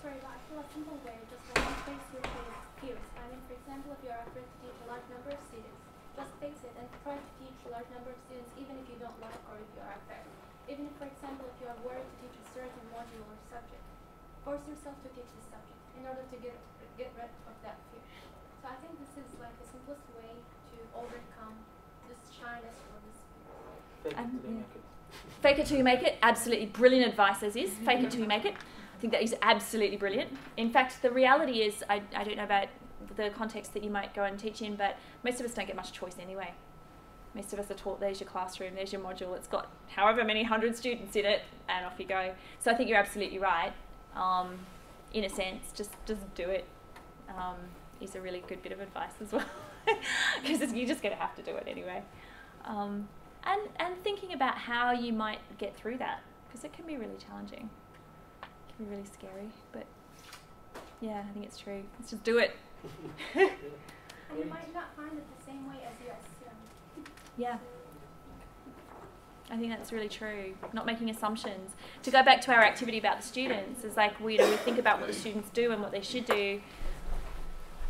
Sorry, but I feel a simple way, just like you face your peers- peers. I mean, for example, if you're afraid to teach a large number of students, just face it and try to teach a large number of students, even if you don't like or if you are afraid. Even if, for example, if you are worried to teach a certain module or subject, force yourself to teach the subject in order to get get rid of that fear. So I think this is like the simplest way to overcome this shyness or this fear. Um, yeah. Fake it till you make it. Absolutely brilliant advice, as is. Fake it till you make it. I think that is absolutely brilliant. In fact, the reality is, I, I don't know about the context that you might go and teach in, but most of us don't get much choice anyway. Most of us are taught there's your classroom, there's your module, it's got however many hundred students in it, and off you go. So I think you're absolutely right. Um, in a sense, just just do it. Um, is a really good bit of advice as well, because you're just going to have to do it anyway. Um, and and thinking about how you might get through that, because it can be really challenging. It can be really scary, but yeah, I think it's true. Let's just do it. and you might not find it the same way as your student. Yeah. I think that's really true. Not making assumptions. To go back to our activity about the students, is like we, you know, we think about what the students do and what they should do.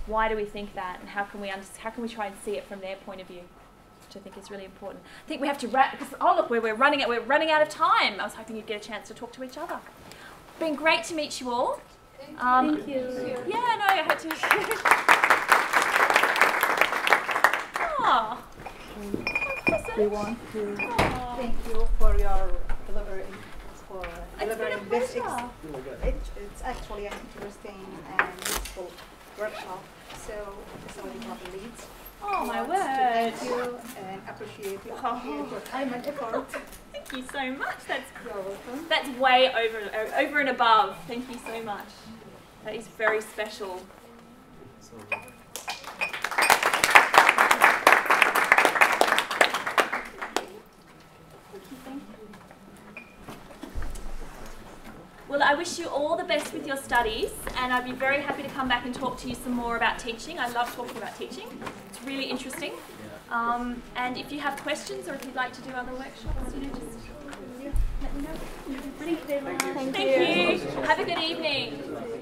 Why do we think that, and how can we under- how can we try and see it from their point of view, which I think is really important. I think we have to wrap because oh look, we're, we're running out, we're running out of time. I was hoping you'd get a chance to talk to each other. Been great to meet you all. Um, Thank you. Yeah, no, I had to. oh. We want to thank you for your delivery, for been a delivering this. Ex- it, it's actually an interesting and useful workshop. So, somebody got the leads. Oh, my wants to word. Thank you and appreciate your, Oh. your time and effort. Thank you so much. That's You're welcome. that's way over uh, over and above. Thank you so much. That is very special. Well, I wish you all the best with your studies, and I'd be very happy to come back and talk to you some more about teaching. I love talking about teaching, it's really interesting. Um, and if you have questions or if you'd like to do other workshops, you know, just let me know. Thank you. Thank you. Have a good evening.